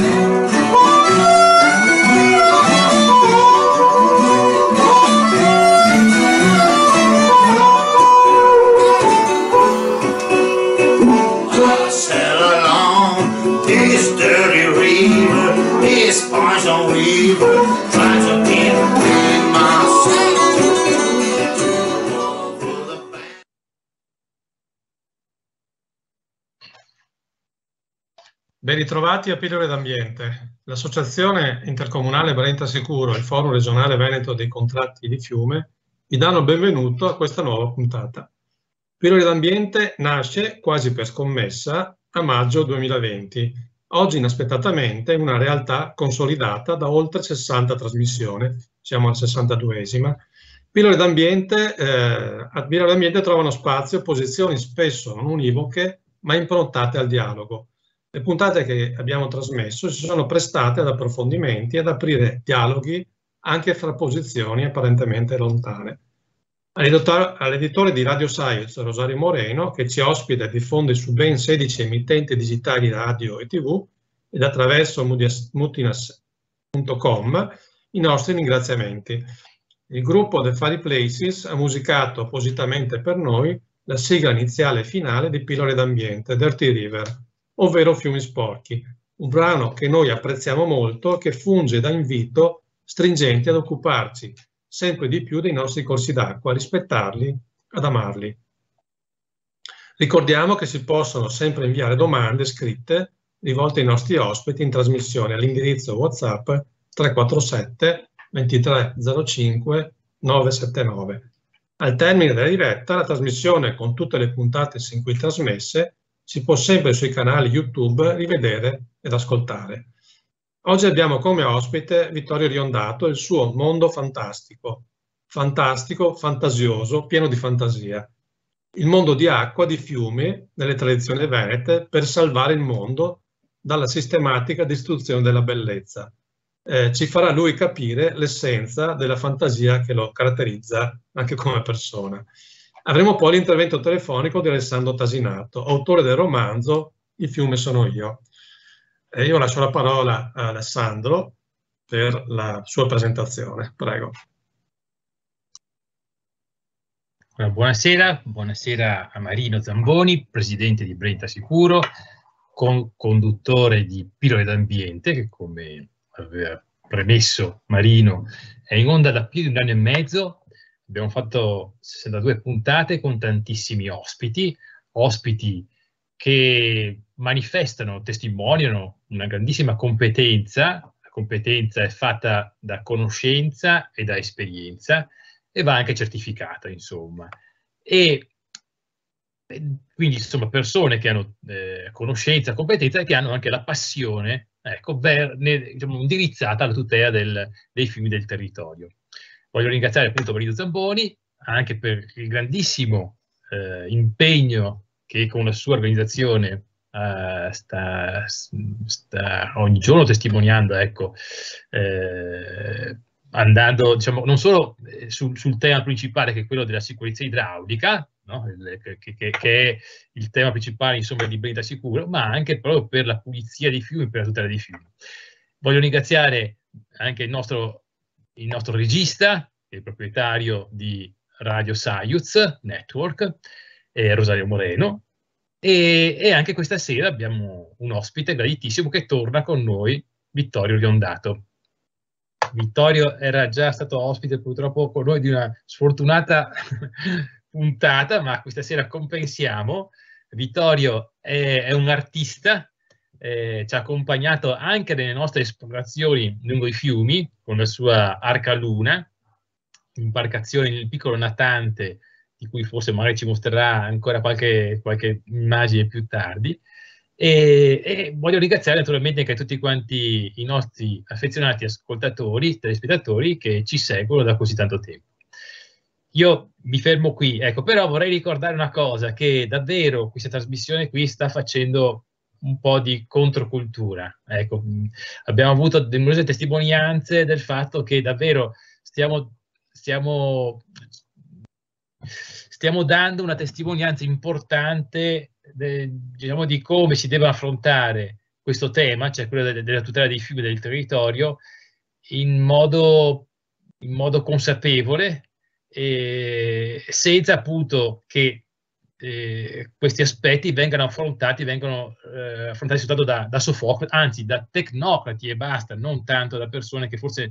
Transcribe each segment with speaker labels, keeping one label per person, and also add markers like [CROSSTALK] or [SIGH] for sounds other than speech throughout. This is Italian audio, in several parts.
Speaker 1: Ben ritrovati a Pillole d'Ambiente. L'Associazione Intercomunale Brenta Sicuro e il Forum Regionale Veneto dei Contratti di Fiume vi danno il benvenuto a questa nuova puntata. Pillole d'Ambiente nasce, quasi per scommessa, a maggio 2020. Oggi inaspettatamente una realtà consolidata da oltre 60 trasmissioni, siamo al 62esima. Pillole d'Ambiente, eh, a Pillole d'Ambiente trovano spazio posizioni spesso non univoche, ma improntate al dialogo le puntate che abbiamo trasmesso si sono prestate ad approfondimenti e ad aprire dialoghi anche fra posizioni apparentemente lontane. All'editore di Radio Science, Rosario Moreno, che ci ospita e diffonde su ben 16 emittenti digitali radio e tv ed attraverso mutinas.com, i nostri ringraziamenti. Il gruppo The Fari Places ha musicato appositamente per noi la sigla iniziale e finale di Pillole d'Ambiente, Dirty River ovvero Fiumi Sporchi, un brano che noi apprezziamo molto e che funge da invito stringente ad occuparci sempre di più dei nostri corsi d'acqua, a rispettarli, ad amarli. Ricordiamo che si possono sempre inviare domande scritte rivolte ai nostri ospiti in trasmissione all'indirizzo WhatsApp 347 2305 979. Al termine della diretta, la trasmissione con tutte le puntate sin qui trasmesse si può sempre sui canali YouTube rivedere ed ascoltare. Oggi abbiamo come ospite Vittorio Riondato e il suo Mondo Fantastico. Fantastico, fantasioso, pieno di fantasia. Il mondo di acqua, di fiumi, nelle tradizioni venete, per salvare il mondo dalla sistematica distruzione della bellezza. Eh, ci farà lui capire l'essenza della fantasia che lo caratterizza anche come persona. Avremo poi l'intervento telefonico di Alessandro Tasinato, autore del romanzo Il fiume sono io. E io lascio la parola a Alessandro per la sua presentazione. Prego.
Speaker 2: Buonasera, buonasera a Marino Zamboni, presidente di Brenta Sicuro, con conduttore di Pillole d'Ambiente, che come aveva premesso Marino è in onda da più di un anno e mezzo Abbiamo fatto 62 puntate con tantissimi ospiti, ospiti che manifestano, testimoniano una grandissima competenza. La competenza è fatta da conoscenza e da esperienza e va anche certificata, insomma. E quindi, insomma, persone che hanno eh, conoscenza, competenza e che hanno anche la passione, ecco, ver, ne, diciamo, indirizzata alla tutela del, dei fiumi del territorio. Voglio ringraziare appunto Marino Zamboni anche per il grandissimo eh, impegno che con la sua organizzazione uh, sta, sta, ogni giorno testimoniando, ecco, eh, andando diciamo, non solo eh, sul, sul, tema principale che è quello della sicurezza idraulica, no? che, che, che, è il tema principale insomma, di Brenta Sicuro, ma anche proprio per la pulizia dei fiumi, per la tutela dei fiumi. Voglio ringraziare anche il nostro il nostro regista, il proprietario di Radio Sayuz Network, eh, Rosario Moreno, e, e, anche questa sera abbiamo un ospite graditissimo che torna con noi, Vittorio Riondato. Vittorio era già stato ospite purtroppo con noi di una sfortunata [LAUGHS] puntata, ma questa sera compensiamo. Vittorio è, è un artista eh, ci ha accompagnato anche nelle nostre esplorazioni lungo i fiumi con la sua Arca Luna, imbarcazione nel piccolo natante di cui forse magari ci mostrerà ancora qualche, qualche immagine più tardi. E, e, voglio ringraziare naturalmente anche tutti quanti i nostri affezionati ascoltatori, telespettatori che ci seguono da così tanto tempo. Io mi fermo qui, ecco, però vorrei ricordare una cosa, che davvero questa trasmissione qui sta facendo un po' di controcultura. Ecco, abbiamo avuto numerose testimonianze del fatto che davvero stiamo, stiamo, stiamo dando una testimonianza importante de, diciamo, di come si deve affrontare questo tema, cioè quello della, della tutela dei fiumi del territorio, in modo, in modo consapevole, e senza appunto che questi aspetti vengano affrontati, vengono eh, affrontati soltanto da, da Sofocles, anzi da tecnocrati e basta, non tanto da persone che forse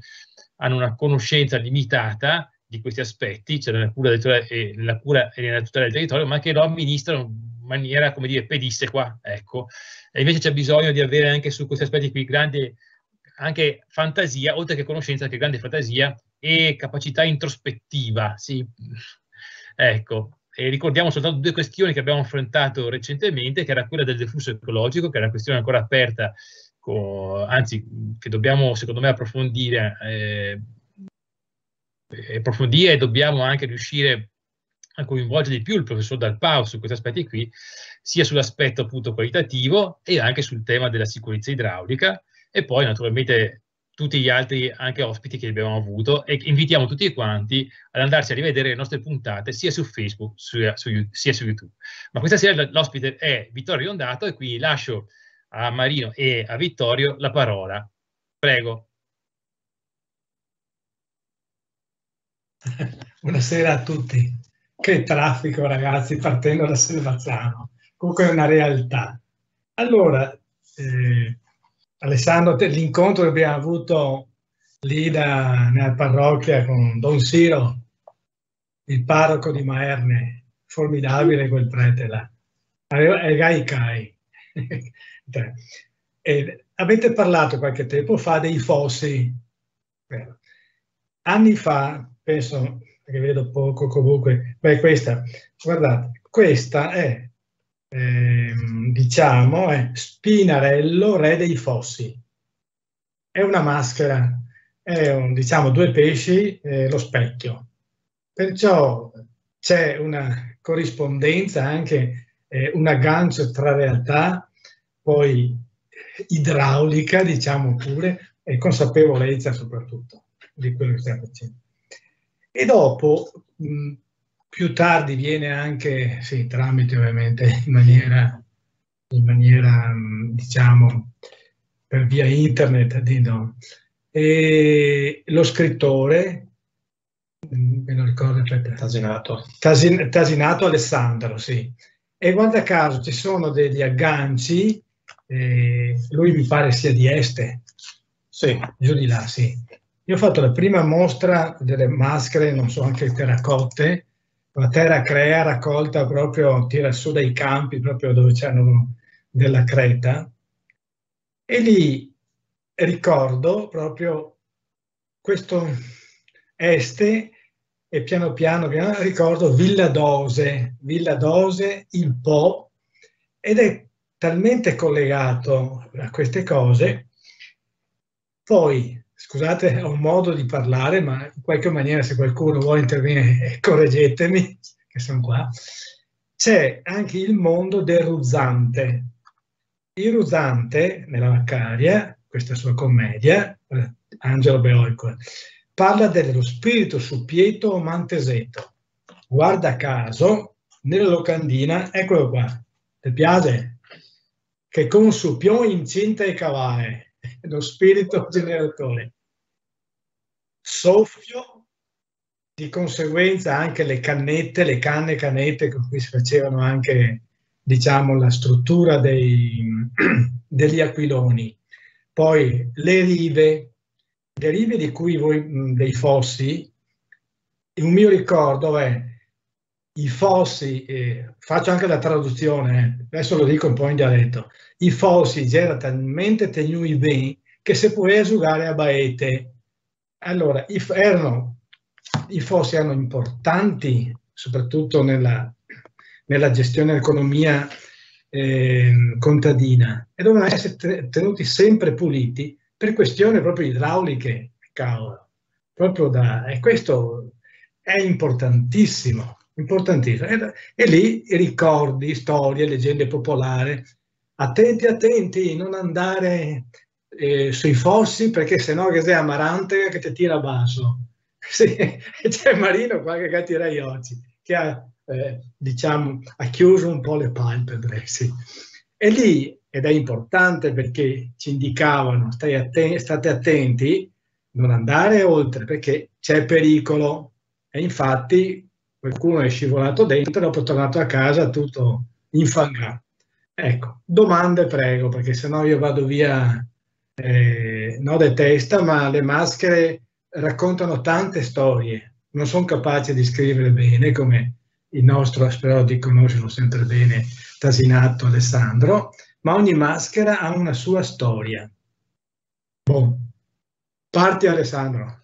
Speaker 2: hanno una conoscenza limitata di questi aspetti, cioè nella cura, e, nella cura e nella tutela del territorio, ma che lo amministrano in maniera, come dire, pedissequa, ecco. E invece c'è bisogno di avere anche su questi aspetti qui grande anche fantasia, oltre che conoscenza, anche grande fantasia e capacità introspettiva, sì. Ecco, e ricordiamo soltanto due questioni che abbiamo affrontato recentemente, che era quella del deflusso ecologico, che è una questione ancora aperta, con, anzi, che dobbiamo, secondo me, approfondire eh, approfondire e dobbiamo anche riuscire a coinvolgere di più il professor Dalpau su questi aspetti qui, sia sull'aspetto appunto qualitativo e anche sul tema della sicurezza idraulica. E poi naturalmente tutti gli altri anche ospiti che abbiamo avuto e invitiamo tutti quanti ad andarsi a rivedere le nostre puntate sia su Facebook su, su, sia su YouTube. Ma questa sera l'ospite è Vittorio Riondato e quindi lascio a Marino e a Vittorio la parola. Prego. [LAUGHS]
Speaker 3: Buonasera a tutti. Che traffico, ragazzi, partendo da Selvazzano. Comunque è una realtà. Allora, eh, Alessandro, l'incontro che abbiamo avuto lì da, nella parrocchia con Don Siro, il parroco di Maerne, formidabile quel prete là. È Gai Kai. [LAUGHS] e avete parlato qualche tempo fa dei fossi. Anni fa penso che vedo poco comunque, beh questa, guardate, questa è, eh, diciamo, è Spinarello, re dei fossi. È una maschera, è un, diciamo, due pesci, eh, lo specchio. Perciò c'è una corrispondenza, anche eh, un aggancio tra realtà, poi idraulica, diciamo pure, e consapevolezza soprattutto di quello che stiamo facendo. E dopo, mh, più tardi viene anche, sì, tramite ovviamente in maniera, in maniera diciamo, per via internet, no. e lo scrittore, me lo ricordo, aspetta.
Speaker 1: Tasinato.
Speaker 3: Tasin, Tasinato Alessandro, sì. E guarda caso ci sono degli agganci, eh, lui mi pare sia di Este,
Speaker 1: sì.
Speaker 3: giù di là, sì. Io ho fatto la prima mostra delle maschere, non so, anche terracotte, la terra crea raccolta proprio, tira su dai campi, proprio dove c'erano della creta. E lì ricordo proprio questo este e piano piano, piano ricordo Villa Dose, Villa Dose, il Po, ed è talmente collegato a queste cose. Poi scusate, [LAUGHS] ho un modo di parlare, ma in qualche maniera se qualcuno vuole intervenire, [LAUGHS] correggetemi, che sono qua. C'è anche il mondo del ruzzante. Il ruzzante, nella Maccaria, questa sua commedia, eh, Angelo Beoico, parla dello spirito suppieto o manteseto. Guarda caso, nella locandina, eccolo qua, ti piace? Che con su più incinta e cavare [LAUGHS] lo spirito generatore. Soffio, di conseguenza anche le cannette, le canne canette con cui si facevano anche, diciamo, la struttura dei, [CLEARS THROAT] degli aquiloni. Poi le rive, le rive di cui voi, dei fossi, un mio ricordo è i fossi, eh, faccio anche la traduzione, eh, adesso lo dico un po' in dialetto, i fossi era talmente tenuti bene che si poteva giocare a baete. Allora, i, erano, i fossi erano importanti, soprattutto nella, nella gestione dell'economia eh, contadina, e dovevano essere tenuti sempre puliti per questioni proprio idrauliche, cavolo. Proprio da, e questo è importantissimo importantissimo. E, e lì ricordi, storie, leggende popolari. Attenti, attenti, non andare eh, sui fossi perché sennò che sei amarante che ti tira basso. [LAUGHS] Sì, c'è Marino qua che tira gli occhi, che ha, eh, diciamo, ha chiuso un po' le palpebre, sì. E lì ed è importante perché ci indicavano atten- state attenti, non andare oltre perché c'è pericolo e infatti qualcuno è scivolato dentro e dopo è tornato a casa tutto infangato. Ecco, domande prego perché sennò io vado via, eh, no de testa, ma le maschere raccontano tante storie, non sono capace di scrivere bene come il nostro, spero di conoscerlo sempre bene, Tasinato Alessandro, ma ogni maschera ha una sua storia. Bon. Parti Alessandro.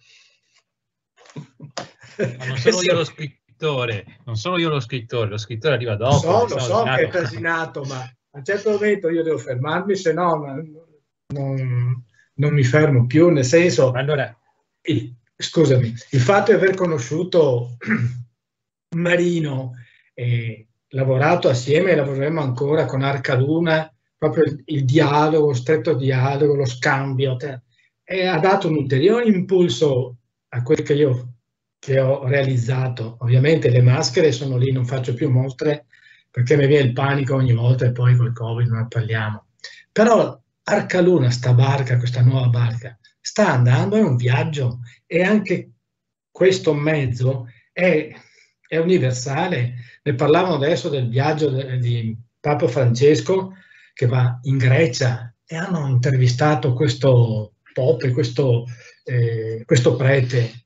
Speaker 2: Ma non sono io lo [LAUGHS] scrittore, non sono io lo scrittore, lo scrittore arriva dopo.
Speaker 3: So, lo so che è Tasinato, ma a un certo momento io devo fermarmi, se no non, non mi fermo più, nel senso...
Speaker 2: Allora...
Speaker 3: Il, scusami, il fatto di aver conosciuto [CLEARS THROAT] Marino e lavorato assieme, lavoreremo ancora con Arcaduna, proprio il, il dialogo, il stretto dialogo, lo scambio, te, e ha dato un ulteriore impulso a quel che io che ho realizzato. Ovviamente le maschere sono lì, non faccio più mostre perché mi viene il panico ogni volta e poi col Covid non ne parliamo. Però Arcaluna, sta barca, questa nuova barca, sta andando, è un viaggio e anche questo mezzo è è universale. Ne parlavano adesso del viaggio di Papa Francesco che va in Grecia e hanno intervistato questo pope, questo, eh, questo prete.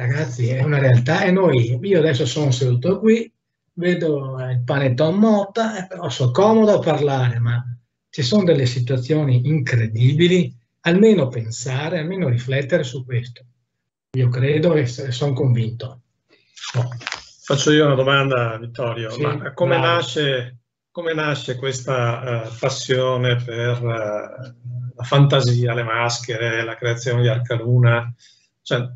Speaker 3: Ragazzi, è una realtà e noi, io adesso sono seduto qui, vedo il panettone motta, eh, però sono comodo a parlare, ma ci sono delle situazioni incredibili, almeno pensare, almeno riflettere su questo. Io credo e sono convinto.
Speaker 1: No. Faccio io una domanda, Vittorio. Sì, Ma come, nasce, come, nasce, questa uh, passione per uh, la fantasia, le maschere, la creazione di Arcaluna? Cioè,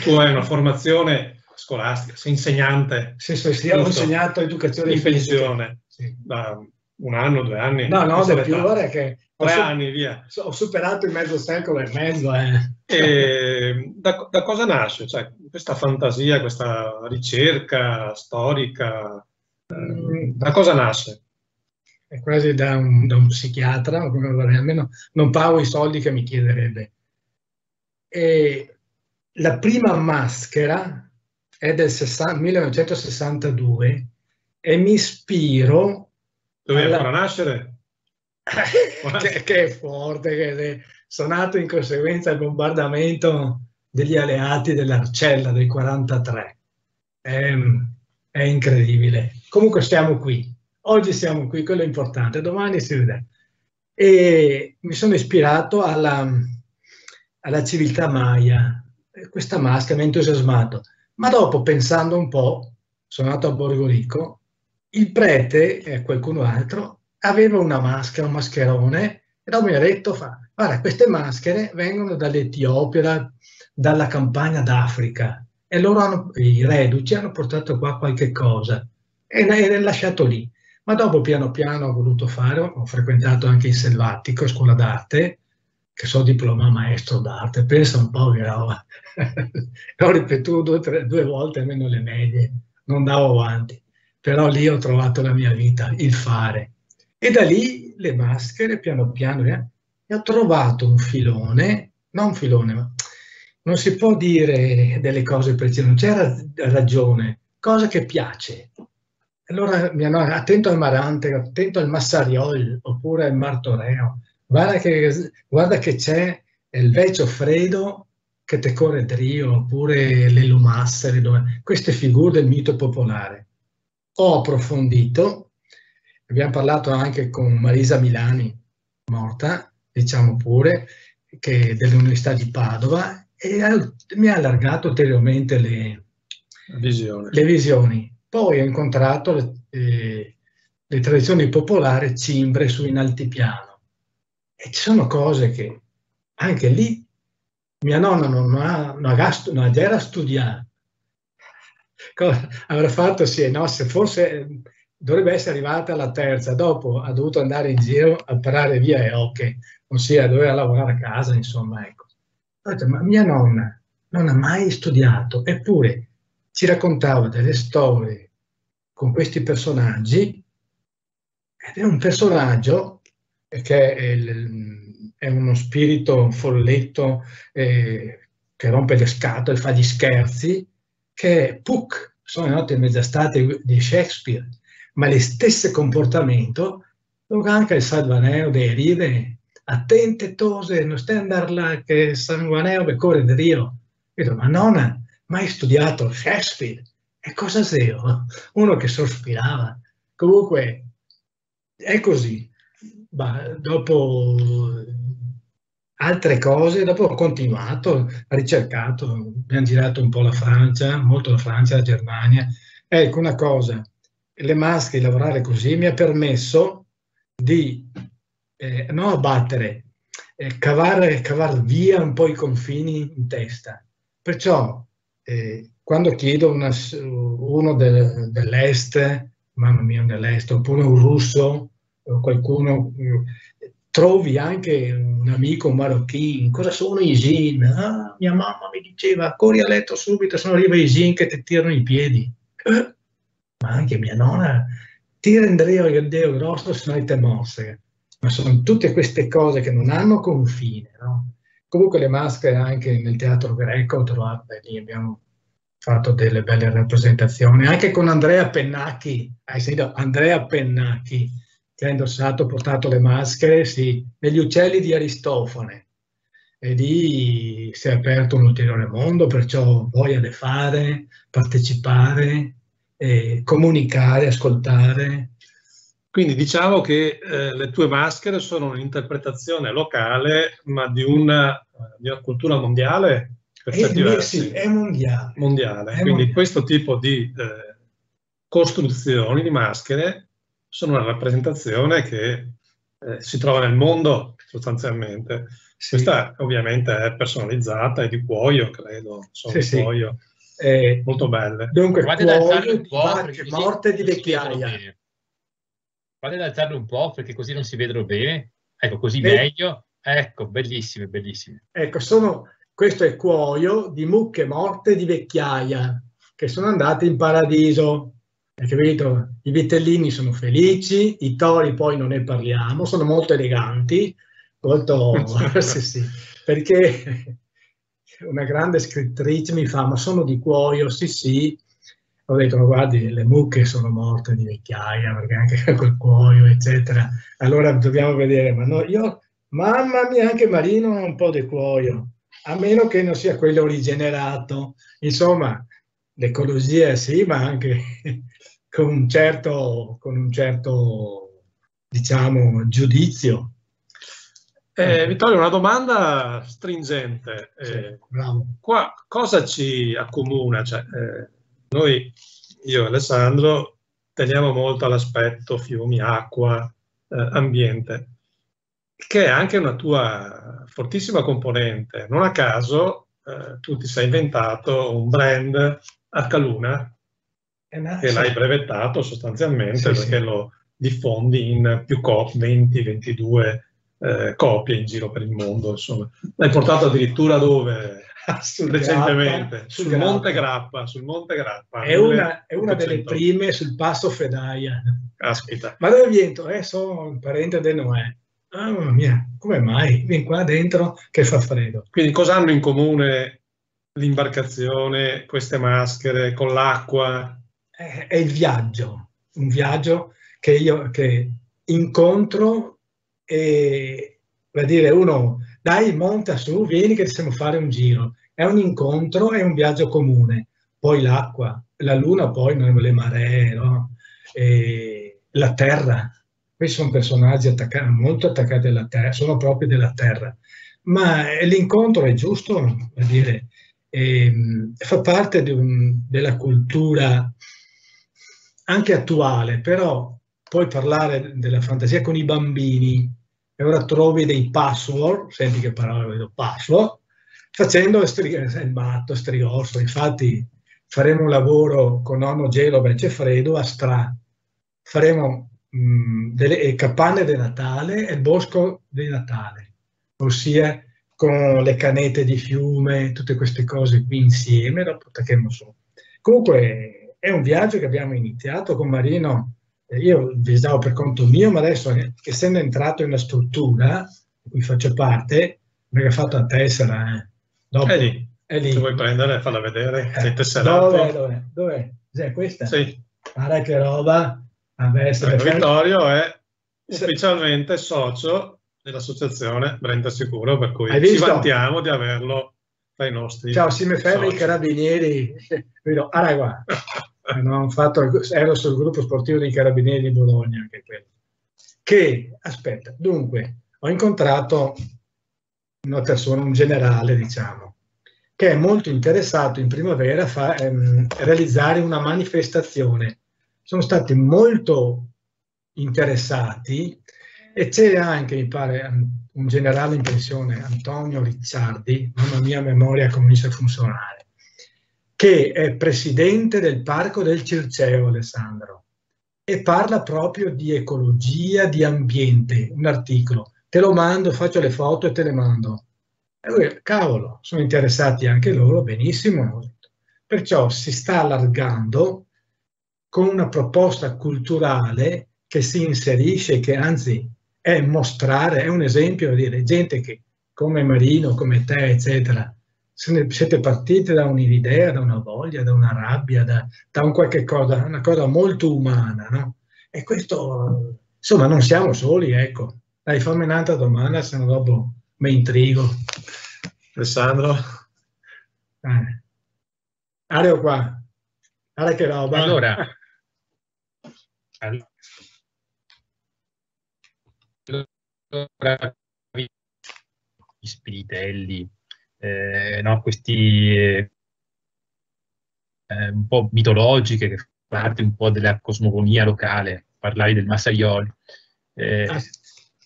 Speaker 1: tu hai una formazione scolastica, sei insegnante.
Speaker 3: Sì, sì, sì ho insegnato educazione
Speaker 1: in pensione sì. da un anno, due anni.
Speaker 3: No, no, da più ora che
Speaker 1: tre anni, via.
Speaker 3: Ho superato il mezzo secolo e mezzo. Eh.
Speaker 1: E da, da, cosa nasce cioè, questa fantasia, questa ricerca storica? Eh, da cosa nasce?
Speaker 3: È quasi da un, da un psichiatra, almeno non pago i soldi che mi chiederebbe. E la prima maschera è del 60, 1962 e mi ispiro...
Speaker 1: Dovevi alla... nascere? [LAUGHS]
Speaker 3: che, che, è forte, che è, sono nato in conseguenza del bombardamento degli alleati dell'Arcella del 43. È, è, incredibile. Comunque stiamo qui. Oggi siamo qui, quello è importante. Domani si vedrà. E mi sono ispirato alla, alla civiltà maya. Questa maschera mi ha entusiasmato. Ma dopo, pensando un po', sono andato a Borgorico, il prete e qualcuno altro aveva una maschera, un mascherone, e dopo mi ha detto, fa, guarda, queste maschere vengono dall'Etiopia, da, dalla campagna d'Africa, e loro hanno, i reduci hanno portato qua qualche cosa, e l'ha lasciato lì. Ma dopo piano piano ho voluto fare, ho frequentato anche il Selvatico, scuola d'arte, che sono diploma maestro d'arte, pensa un po' che roba. ho ripetuto due, tre, due volte almeno le medie, non davo avanti. Però lì ho trovato la mia vita, il fare. E da lì le maschere, piano piano, eh, e ho trovato un filone, non un filone, ma non si può dire delle cose precise, non c'era ragione, cosa che piace. Allora mi hanno attento al Marante, attento al Massariol oppure al Martoreo. Guarda che, guarda che c'è il vecchio Fredo che te corre drio, oppure le lumassere, dove, queste figure del mito popolare. Ho approfondito Abbiamo parlato anche con Marisa Milani, morta, diciamo pure, che dell'Università di Padova, e mi ha allargato ulteriormente le, le visioni. Poi ho incontrato le, eh, le tradizioni popolari cimbre su in altipiano. E ci sono cose che anche lì mia nonna non ha, non ha, non ha già studiato. Avrà fatto sì, no, se forse dovrebbe essere arrivata alla terza, dopo ha dovuto andare in giro a parare via e ok, ossia doveva lavorare a casa, insomma, ecco. Ma mia nonna non ha mai studiato, eppure ci raccontava delle storie con questi personaggi ed è un personaggio che è, il, è uno spirito folletto eh, che rompe le scatole, fa gli scherzi, che è Puck, sono le notte mezzastate di Shakespeare, ma lo stesso comportamento lo anche il Salvaneo ride, attente tose, non stai andare là che Salvaneo be corre di Rio. Io ma nonna, ma hai studiato Shakespeare? E cosa sei? Uno che sospirava. Comunque, è così. Bah, dopo altre cose, dopo ho continuato, ho ricercato, abbiamo girato un po' la Francia, molto la Francia, la Germania. Ecco una cosa, le maschere, lavorare così mi ha permesso di eh, non abbattere, eh, cavare, cavare via un po' i confini in testa. Perciò eh, quando chiedo una, uno del, dell'est, mamma mia, dell'est, oppure un russo, qualcuno, trovi anche un amico marocchino, cosa sono i gin? Ah, mia mamma mi diceva, corri a letto subito, sono arriva i gin che ti tirano i piedi. [LAUGHS] Ma anche mia nonna, ti renderò il deo grosso se non te mosse. Ma sono tutte queste cose che non hanno confine, no? Comunque le maschere anche nel teatro greco, trovate lì, abbiamo fatto delle belle rappresentazioni, anche con Andrea Pennacchi, hai sentito? Andrea Pennacchi, che ha indossato, portato le maschere, sì, negli uccelli di Aristofane. E lì si è aperto un ulteriore mondo, perciò voglia di fare, partecipare, eh, comunicare, ascoltare.
Speaker 1: Quindi diciamo che eh, le tue maschere sono un'interpretazione locale, ma di una, di una cultura mondiale
Speaker 3: per eh, sì, è mondiale.
Speaker 1: mondiale. È Quindi mondiale. questo tipo di eh, costruzioni di maschere sono una rappresentazione che eh, si trova nel mondo sostanzialmente. Sì. Questa ovviamente è personalizzata, è di cuoio, credo, sono sì, di cuoio. Sì. Eh, molto belle.
Speaker 3: Dunque, Guardate cuoio di vacche, morte di vecchiaia.
Speaker 2: Fate ad alzarlo un po' perché così non si vedono bene. Ecco, così Beh. meglio. Ecco, bellissime, bellissime.
Speaker 3: Ecco, sono, questo è cuoio di mucche morte di vecchiaia che sono andate in paradiso. Hai capito? I vitellini sono felici, i tori poi non ne parliamo, sono molto eleganti, molto... [LAUGHS] [LAUGHS] sì, sì, perché una grande scrittrice mi fa, ma sono di cuoio, sì sì, ho detto, ma guardi, le mucche sono morte di vecchiaia, perché anche [LAUGHS] col cuoio, eccetera. Allora dobbiamo vedere, ma no, io, mamma mia, anche Marino ha un po' di cuoio, a meno che non sia quello rigenerato. Insomma, l'ecologia sì, ma anche [LAUGHS] con un certo, con un certo diciamo, giudizio.
Speaker 1: Eh, Vittorio, una domanda stringente. Eh, qua, cosa ci accomuna? Cioè, eh, noi, io e Alessandro, teniamo molto all'aspetto fiumi, acqua, eh, ambiente, che è anche una tua fortissima componente. Non a caso eh, tu ti sei inventato un brand Arcaluna che l'hai brevettato sostanzialmente sì, perché sì. lo diffondi in più copie, 20, 22 eh, copie in giro per il mondo. Insomma. L'hai portato addirittura dove? sul recentemente, Grappa, sul, sul Monte Grappa. Sul Monte Grappa
Speaker 3: è, una, è una delle prime sul Passo Fedaia.
Speaker 1: Caspita.
Speaker 3: Ma dove viento? Eh, sono un parente del Noè. Ah, mamma mia, come mai? Vieni qua dentro che fa freddo.
Speaker 1: Quindi cosa hanno in comune l'imbarcazione, queste maschere, con l'acqua?
Speaker 3: È, il viaggio, un viaggio che io che incontro e va dire uno dai monta su, vieni che possiamo fare un giro. È un incontro, è un viaggio comune. Poi l'acqua, la luna, poi le maree, no? la terra, questi sono personaggi attaccati, molto attaccati alla terra, sono proprio della terra. Ma l'incontro è giusto, vuol dire, eh, fa parte un, della cultura anche attuale, però puoi parlare della fantasia con i bambini e ora trovi dei password, senti che parola vedo, password, facendo il matto, striosso. Infatti faremo un lavoro con nonno Gelo Freddo a Stra. Faremo mh, delle capanne di Natale e il bosco di Natale, ossia con le canete di fiume, tutte queste cose qui insieme, dopo attaccheremo su. Comunque è un viaggio che abbiamo iniziato con Marino io visitavo per conto mio, ma adesso essendo entrato in una struttura di cui faccio parte, mi ha fatto la tessera. Eh.
Speaker 1: Dopo, è lì. È lì. Se vuoi prendere, falla vedere. Sei
Speaker 3: tesserato. Dove, dove? Dove? Cos'è questa?
Speaker 1: Sì.
Speaker 3: Guarda che roba.
Speaker 1: Ecco, Vittorio è ufficialmente socio dell'associazione Brenta Sicuro, per cui ci vantiamo di averlo tra i nostri
Speaker 3: Ciao, si mi ferma i carabinieri. [LAUGHS] Ah, qua. Eh, fatto, ero sul gruppo sportivo dei carabinieri di Bologna, anche quello. Che, aspetta, dunque, ho incontrato una persona, un generale, diciamo, che è molto interessato in primavera a ehm, realizzare una manifestazione. Sono stati molto interessati e c'è anche, mi pare, un generale in pensione, Antonio Ricciardi, mamma mia memoria comincia a funzionare, che è presidente del Parco del Circeo, Alessandro, e parla proprio di ecologia, di ambiente, un articolo. Te lo mando, faccio le foto e te le mando. E lui, cavolo, sono interessati anche loro, benissimo. Perciò si sta allargando con una proposta culturale che si inserisce, che anzi è mostrare, è un esempio di dire gente che come Marino, come te, eccetera, siete partiti da un'idea, da una voglia, da una rabbia, da, da un qualche cosa, una cosa molto umana, no? E questo, insomma, non siamo soli, ecco. Dai, fammi un'altra domanda, se no dopo mi intrigo.
Speaker 1: Alessandro?
Speaker 3: Eh. Areo qua. Guarda che roba.
Speaker 2: Allora, gli [LAUGHS] spiritelli, eh, no, questi eh, un po' mitologiche, che fanno parte un po' della cosmogonia locale, parlavi del Massaioli. Eh, ah.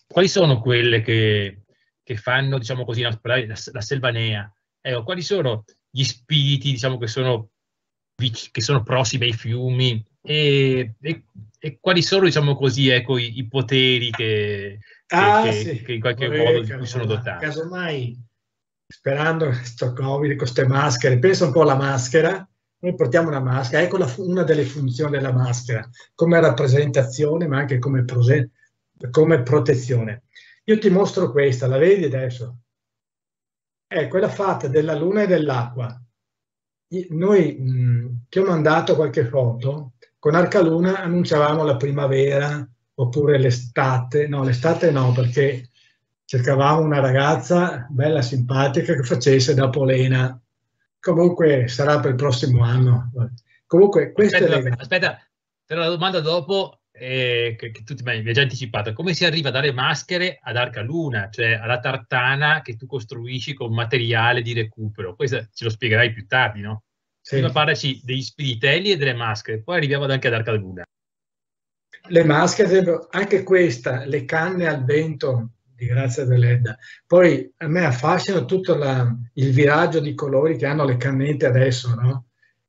Speaker 2: Quali sono quelle che, che fanno, diciamo così, la, la Selvanea? Ecco, quali sono gli spiriti, diciamo, che sono, che sono prossimi ai fiumi e, e, e quali sono, diciamo così, ecco, i, i poteri che,
Speaker 3: ah,
Speaker 2: che,
Speaker 3: sì.
Speaker 2: che, in qualche Vorrei, modo di cui sono dotati.
Speaker 3: Casomai, sperando che [LAUGHS] sto Covid, con queste maschere, pensa un po' alla maschera, noi portiamo una maschera, ecco la, una delle funzioni della maschera, come rappresentazione, ma anche come, prose, come protezione. Io ti mostro questa, la vedi adesso? È quella fatta della luna e dell'acqua. Noi mh, ti ho mandato qualche foto, con Arcaluna annunciavamo la primavera, oppure l'estate, no l'estate no perché cercavamo una ragazza bella simpatica che facesse da polena, comunque sarà per il prossimo anno. Comunque questa
Speaker 2: aspetta,
Speaker 3: è le...
Speaker 2: aspetta, per la domanda dopo eh, che, che tu mi hai già anticipato, come si arriva dalle maschere ad Arca Luna, cioè alla tartana che tu costruisci con materiale di recupero? Questo ce lo spiegherai più tardi, no? Sì. Prima parlaci degli spiritelli e delle maschere, poi arriviamo anche ad Arca Luna
Speaker 3: le maschere, anche questa, le canne al vento di Grazia Deledda. Poi a me affascina tutto la, il viraggio di colori che hanno le cannette adesso, no?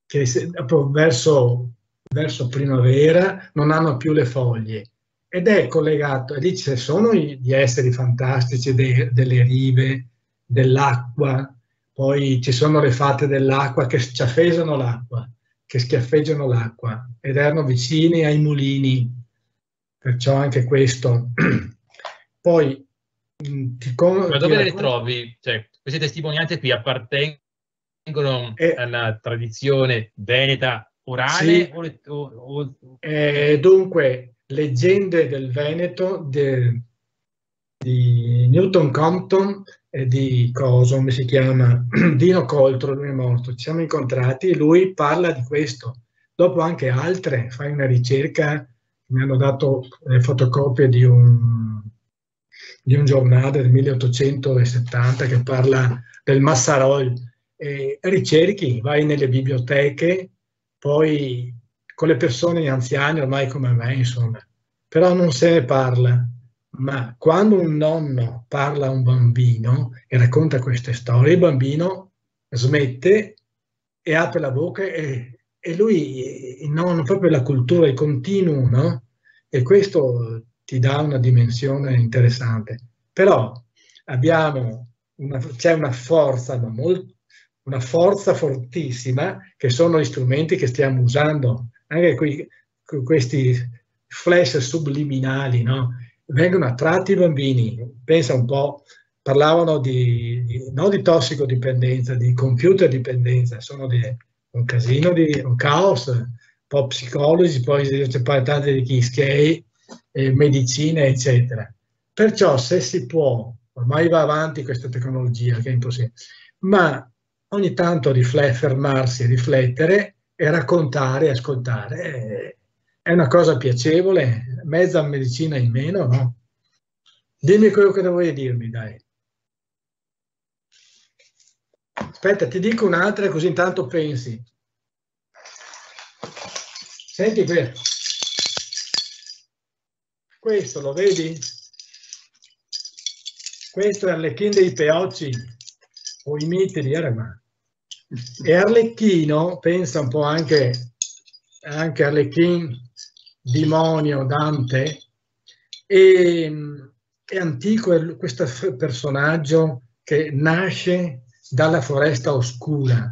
Speaker 3: che se, verso, verso, primavera non hanno più le foglie. Ed è collegato, e lì ci sono gli esseri fantastici de, delle rive, dell'acqua, poi ci sono le fate dell'acqua che sciaffeggiano l'acqua, che schiaffeggiano l'acqua ed erano vicini ai mulini perciò anche questo. [CLEARS THROAT] Poi
Speaker 2: ti con- Ma dove le trovi? Cioè, queste testimonianze qui appartengono eh, alla tradizione veneta orale? Sì, o,
Speaker 3: o, eh, dunque, leggende del Veneto de, di Newton Compton e di Coso, come si chiama, [CLEARS THROAT] Dino Coltro, lui è morto, ci siamo incontrati e lui parla di questo. Dopo anche altre, fai una ricerca mi hanno dato le fotocopie di un, di un giornale del 1870 che parla del Massarol. E ricerchi, vai nelle biblioteche, poi con le persone anziane ormai come me, insomma, però non se ne parla. Ma quando un nonno parla a un bambino e racconta queste storie, il bambino smette e apre la bocca e e lui non proprio la cultura, il continuo, no? E questo ti dà una dimensione interessante. Però abbiamo una, c'è una forza, molto, una forza fortissima che sono gli strumenti che stiamo usando. Anche qui, questi flash subliminali, no? vengono attratti i bambini. Pensa un po', parlavano di, di, non di tossicodipendenza, di computer dipendenza, sono di, un casino, di, un caos, un po' psicologi, poi c'è parlato di Kiskei, eh, medicina, eccetera. Perciò se si può, ormai va avanti questa tecnologia che è impossibile, ma ogni tanto riflet- fermarsi, riflettere e raccontare, ascoltare, è una cosa piacevole, mezza medicina in meno, no? Dimmi quello che vuoi dirmi, dai. Aspetta, ti dico un'altra così intanto pensi. Senti questo. Questo lo vedi? Questo è Arlecchino dei Peocci o i mitili, era ma. E Arlecchino, pensa un po' anche, anche Arlecchino, Dimonio, Dante, e, è antico questo personaggio che nasce dalla foresta oscura.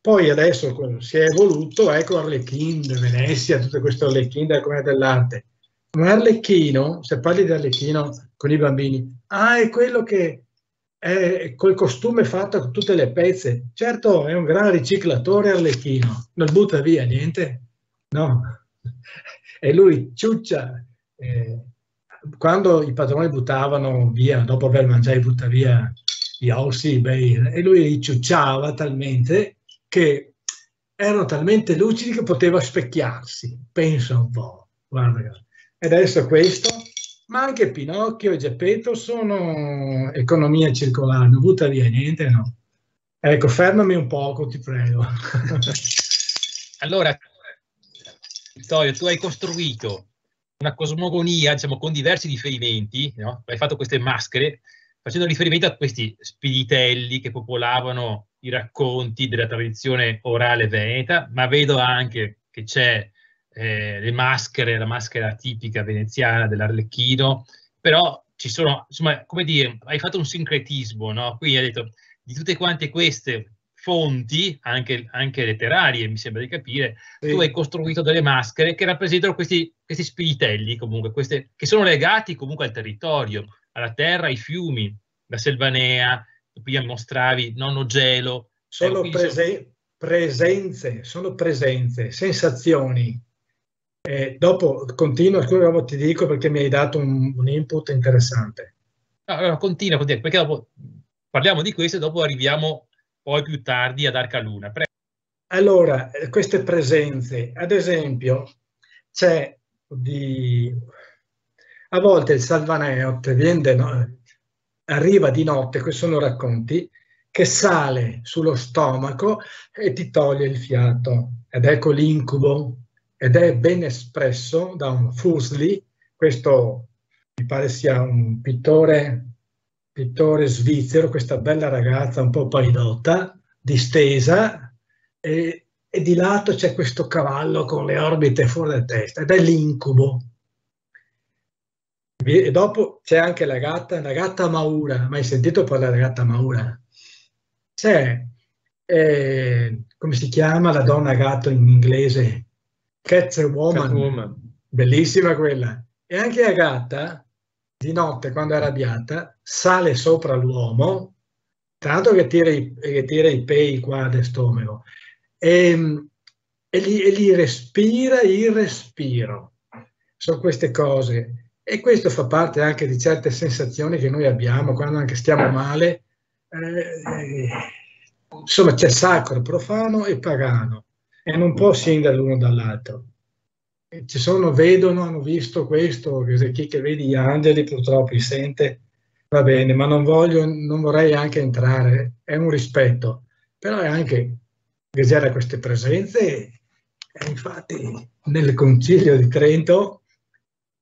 Speaker 3: Poi adesso si è evoluto, ecco Arlecchino, Venezia, tutte queste Arlecchine della comunità dell'arte. Ma Arlecchino, se parli di Arlecchino con i bambini, ah, è quello che è col costume fatto con tutte le pezze. Certo, è un gran riciclatore Arlecchino, non butta via niente, no. [LAUGHS] E lui ciuccia. Eh, quando i padroni buttavano via, dopo aver mangiato e butta via ossi, beh, e lui li ciucciava talmente che erano talmente lucidi che poteva specchiarsi. Pensa un po', guarda. E adesso questo, ma anche Pinocchio e Geppetto sono economia circolare, non butta via niente, no? Ecco, fermami un poco, ti prego. [LAUGHS]
Speaker 2: allora, Vittorio, tu hai costruito una cosmogonia, diciamo, con diversi riferimenti, no? hai fatto queste maschere facendo riferimento a questi spiritelli che popolavano i racconti della tradizione orale veneta, ma vedo anche che c'è eh, le maschere, la maschera tipica veneziana dell'arlecchino, però ci sono, insomma, come dire, hai fatto un sincretismo, no? Qui hai detto, di tutte quante queste fonti, anche, anche letterarie, mi sembra di capire, sì. tu hai costruito delle maschere che rappresentano questi, questi spiritelli, comunque, queste, che sono legati comunque al territorio, alla terra, ai fiumi, la Selvanea, prima mostravi nonno gelo.
Speaker 3: Sono, prese- sono... presenze, sono presenze, sensazioni. Eh, dopo continuo, scusa, ti dico perché mi hai dato un, un input interessante.
Speaker 2: No, no, continua, continua, perché dopo parliamo di questo e dopo arriviamo poi più tardi ad Arcaluna. Pre-
Speaker 3: allora, eh, queste presenze, ad esempio, c'è di... A volte il Salvaneot viene, no, arriva di notte, questi sono racconti, che sale sullo stomaco e ti toglie il fiato. Ed ecco l'incubo, ed è ben espresso da un Fusli, questo mi pare sia un pittore pittore svizzero, questa bella ragazza un po' paidotta, distesa, e, e di lato c'è questo cavallo con le orbite fuori da testa, ed è l'incubo. E dopo c'è anche la gatta, la gatta Maura, mai sentito parlare della gatta Maura? C'è, eh, come si chiama la donna gatto in inglese? Catwoman. Catwoman. Bellissima quella. E anche la gatta di notte, quando è arrabbiata, sale sopra l'uomo, tanto che tira i, che tira i pei qua del stomaco, e, e, gli, e gli respira il respiro. Sono queste cose. E questo fa parte anche di certe sensazioni che noi abbiamo quando anche stiamo male. Eh, insomma, c'è sacro, profano e pagano e non può scendere l'uno dall'altro ci sono, vedono, hanno visto questo, chi che vedi gli angeli purtroppo li sente, va bene, ma non, voglio, non vorrei anche entrare, è un rispetto, però è anche vedere queste presenze e infatti nel concilio di Trento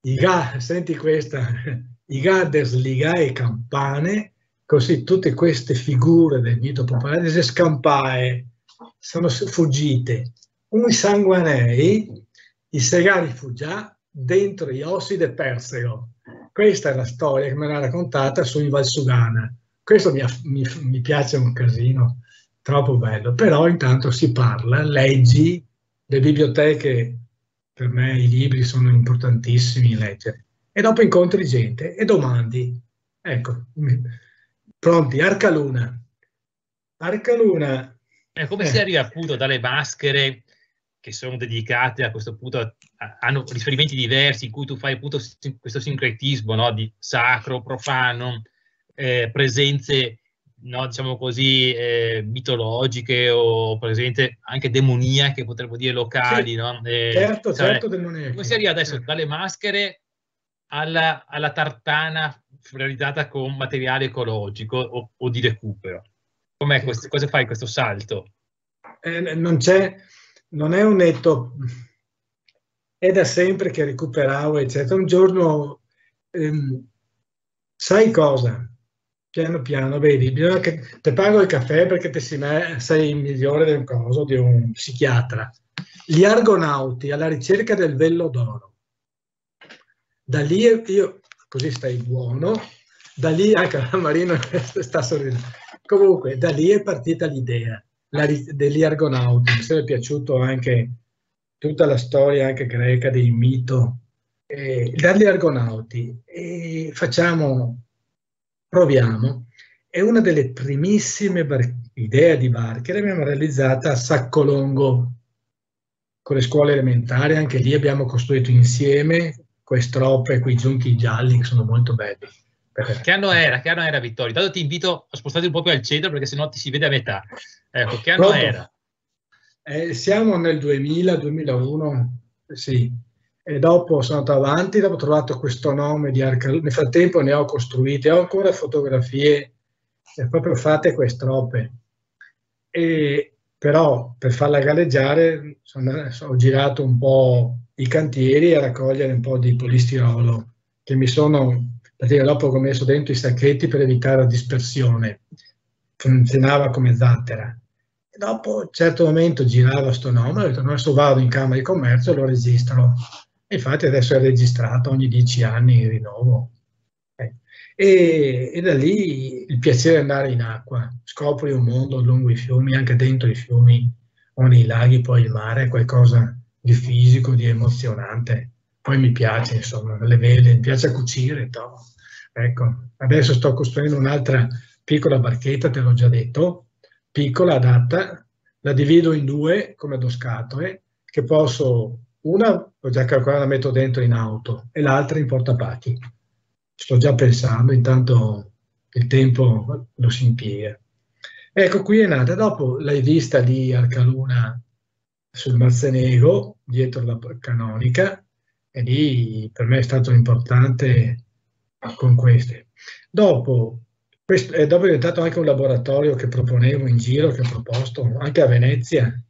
Speaker 3: i ga, senti questa, i Gades, Ligae, Campane, così tutte queste figure del mito popolare, le scampae, sono fuggite. Un sanguanei i segari fu dentro gli ossi del Perseo. Questa è la storia che me l'ha raccontata su in Valsugana. Questo mi, mi, mi piace un casino, troppo bello. Però intanto si parla, leggi, le biblioteche per me i libri sono importantissimi leggere. E dopo incontri gente e domandi. Ecco, pronti, Arcaluna. Arcaluna.
Speaker 2: E come eh. si arriva appunto dalle maschere che sono dedicate a questo punto, a, hanno riferimenti diversi in cui tu fai appunto questo sincretismo no? di sacro, profano, eh, presenze no, diciamo così, eh, mitologiche o presente anche demoniache, potremmo dire locali. Sì, no?
Speaker 3: eh, certo, cioè, certo, demoniache.
Speaker 2: Come si arriva adesso certo. dalle maschere alla, alla, tartana realizzata con materiale ecologico o, o di recupero? Com'è questo, cosa fai questo salto?
Speaker 3: Eh, non c'è, non è un netto, è da sempre che recuperavo, eccetera. Un giorno, ehm, sai cosa? Piano piano, vedi, bisogna che ti pago il caffè perché te sei migliore del coso, di un psichiatra. Gli argonauti alla ricerca del vello d'oro. Da lì io, così stai buono, da lì anche Marino [LAUGHS] sta sorridendo. Comunque, da lì è partita l'idea la, degli argonauti. Mi sarebbe piaciuto anche tutta la storia anche greca del mito, eh, dagli argonauti. E facciamo proviamo. È una delle primissime bar- idee di barche che abbiamo realizzata a Saccolongo con le scuole elementari. Anche lì abbiamo costruito insieme quei stroppe e quei giunchi gialli che sono molto belli.
Speaker 2: Che anno era? Che anno era Vittorio? Intanto ti invito a spostarti un po' più al centro perché sennò ti si vede a metà. Ecco, che anno Pronto? era?
Speaker 3: Eh, siamo nel 2000-2001, sì e dopo sono andato avanti, dopo ho trovato questo nome di Arcaluna, nel frattempo ne ho costruite, ho ancora fotografie proprio fatte queste troppe. E, però per farla galleggiare sono, ho girato un po' i cantieri a raccogliere un po' di polistirolo che mi sono, perché dopo ho messo dentro i sacchetti per evitare la dispersione, funzionava come zattera. E dopo a un certo momento girava sto nome, ho detto adesso vado in Camera di Commercio e lo registro Infatti adesso è registrato ogni dieci anni il rinnovo. Eh. E, e, da lì il piacere di andare in acqua, scopri un mondo lungo i fiumi, anche dentro i fiumi o nei laghi, poi il mare è qualcosa di fisico, di emozionante. Poi mi piace, insomma, le vele, mi piace cucire. No? Ecco, adesso sto costruendo un'altra piccola barchetta, te l'ho già detto, piccola, adatta, la divido in due come due scatole, che posso una ho già calcolato, la metto dentro in auto e l'altra in portapacchi. Sto già pensando, intanto il tempo lo si impiega. Ecco, qui è nata. Dopo l'hai vista lì Arcaluna sul Marzenego, dietro la canonica, e lì per me è stato importante con queste. Dopo, questo, dopo è diventato anche un laboratorio che proponevo in giro, che ho proposto anche a Venezia,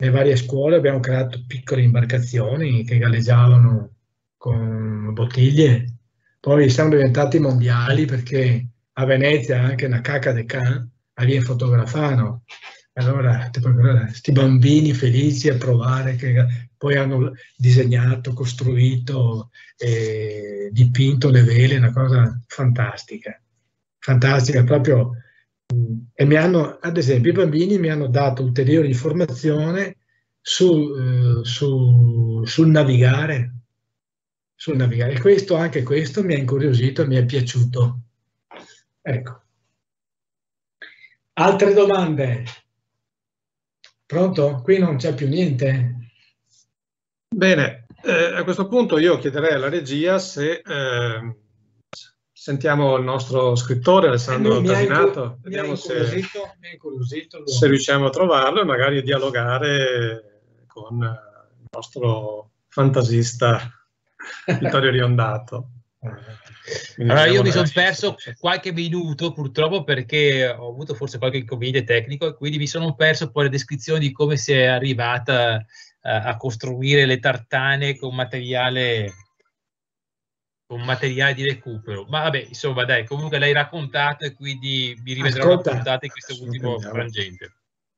Speaker 3: nelle varie scuole abbiamo creato piccole imbarcazioni che galleggiavano con bottiglie, poi siamo diventati mondiali perché a Venezia anche una cacca de can avviene fotografano. Allora, questi bambini felici a provare che poi hanno disegnato, costruito, e dipinto le vele, una cosa fantastica, fantastica proprio e mi hanno, ad esempio, i bambini mi hanno dato ulteriore informazione su, eh, su, sul navigare, sul navigare. E questo, anche questo mi ha incuriosito, mi è piaciuto. Ecco. Altre domande? Pronto? Qui non c'è più niente.
Speaker 1: Bene, eh, a questo punto io chiederei alla regia se eh, Sentiamo il nostro scrittore Alessandro Tasinato, vediamo se, se, riusciamo a trovarlo e magari dialogare con il nostro fantasista [LAUGHS] Vittorio Riondato.
Speaker 2: Allora, io mi sono perso qualche minuto purtroppo perché ho avuto forse qualche inconveniente tecnico e quindi mi sono perso poi la descrizione di come si è arrivata uh, a costruire le tartane con materiale con materiale di recupero. Ma vabbè, insomma, dai, comunque l'hai raccontato e quindi mi rivedrò raccontate in questo ultimo frangente.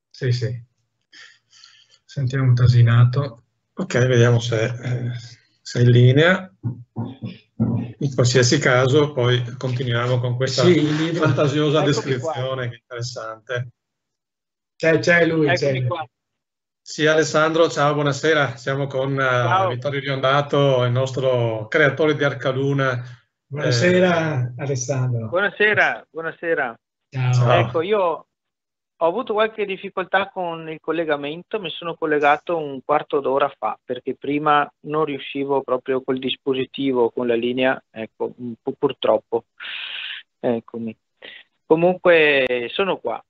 Speaker 3: Sì, sì. Sentiamo Tasinato.
Speaker 1: Ok, vediamo se, eh, se è in linea. In qualsiasi caso, poi continuiamo con questa sì, fantasiosa Eccomi descrizione qua. che interessante.
Speaker 3: C'è, c'è lui. C'è. Qua.
Speaker 1: Sì, Alessandro, ciao, buonasera. Siamo con uh, Vittorio Riondato, il nostro creatore di Arcaluna.
Speaker 3: Buonasera, eh, Alessandro.
Speaker 4: Buonasera, buonasera. Ciao. Ecco, io ho avuto qualche difficoltà con il collegamento, mi sono collegato un quarto d'ora fa perché prima non riuscivo proprio col dispositivo, con la linea, ecco, purtroppo. Eccomi. Comunque sono qua.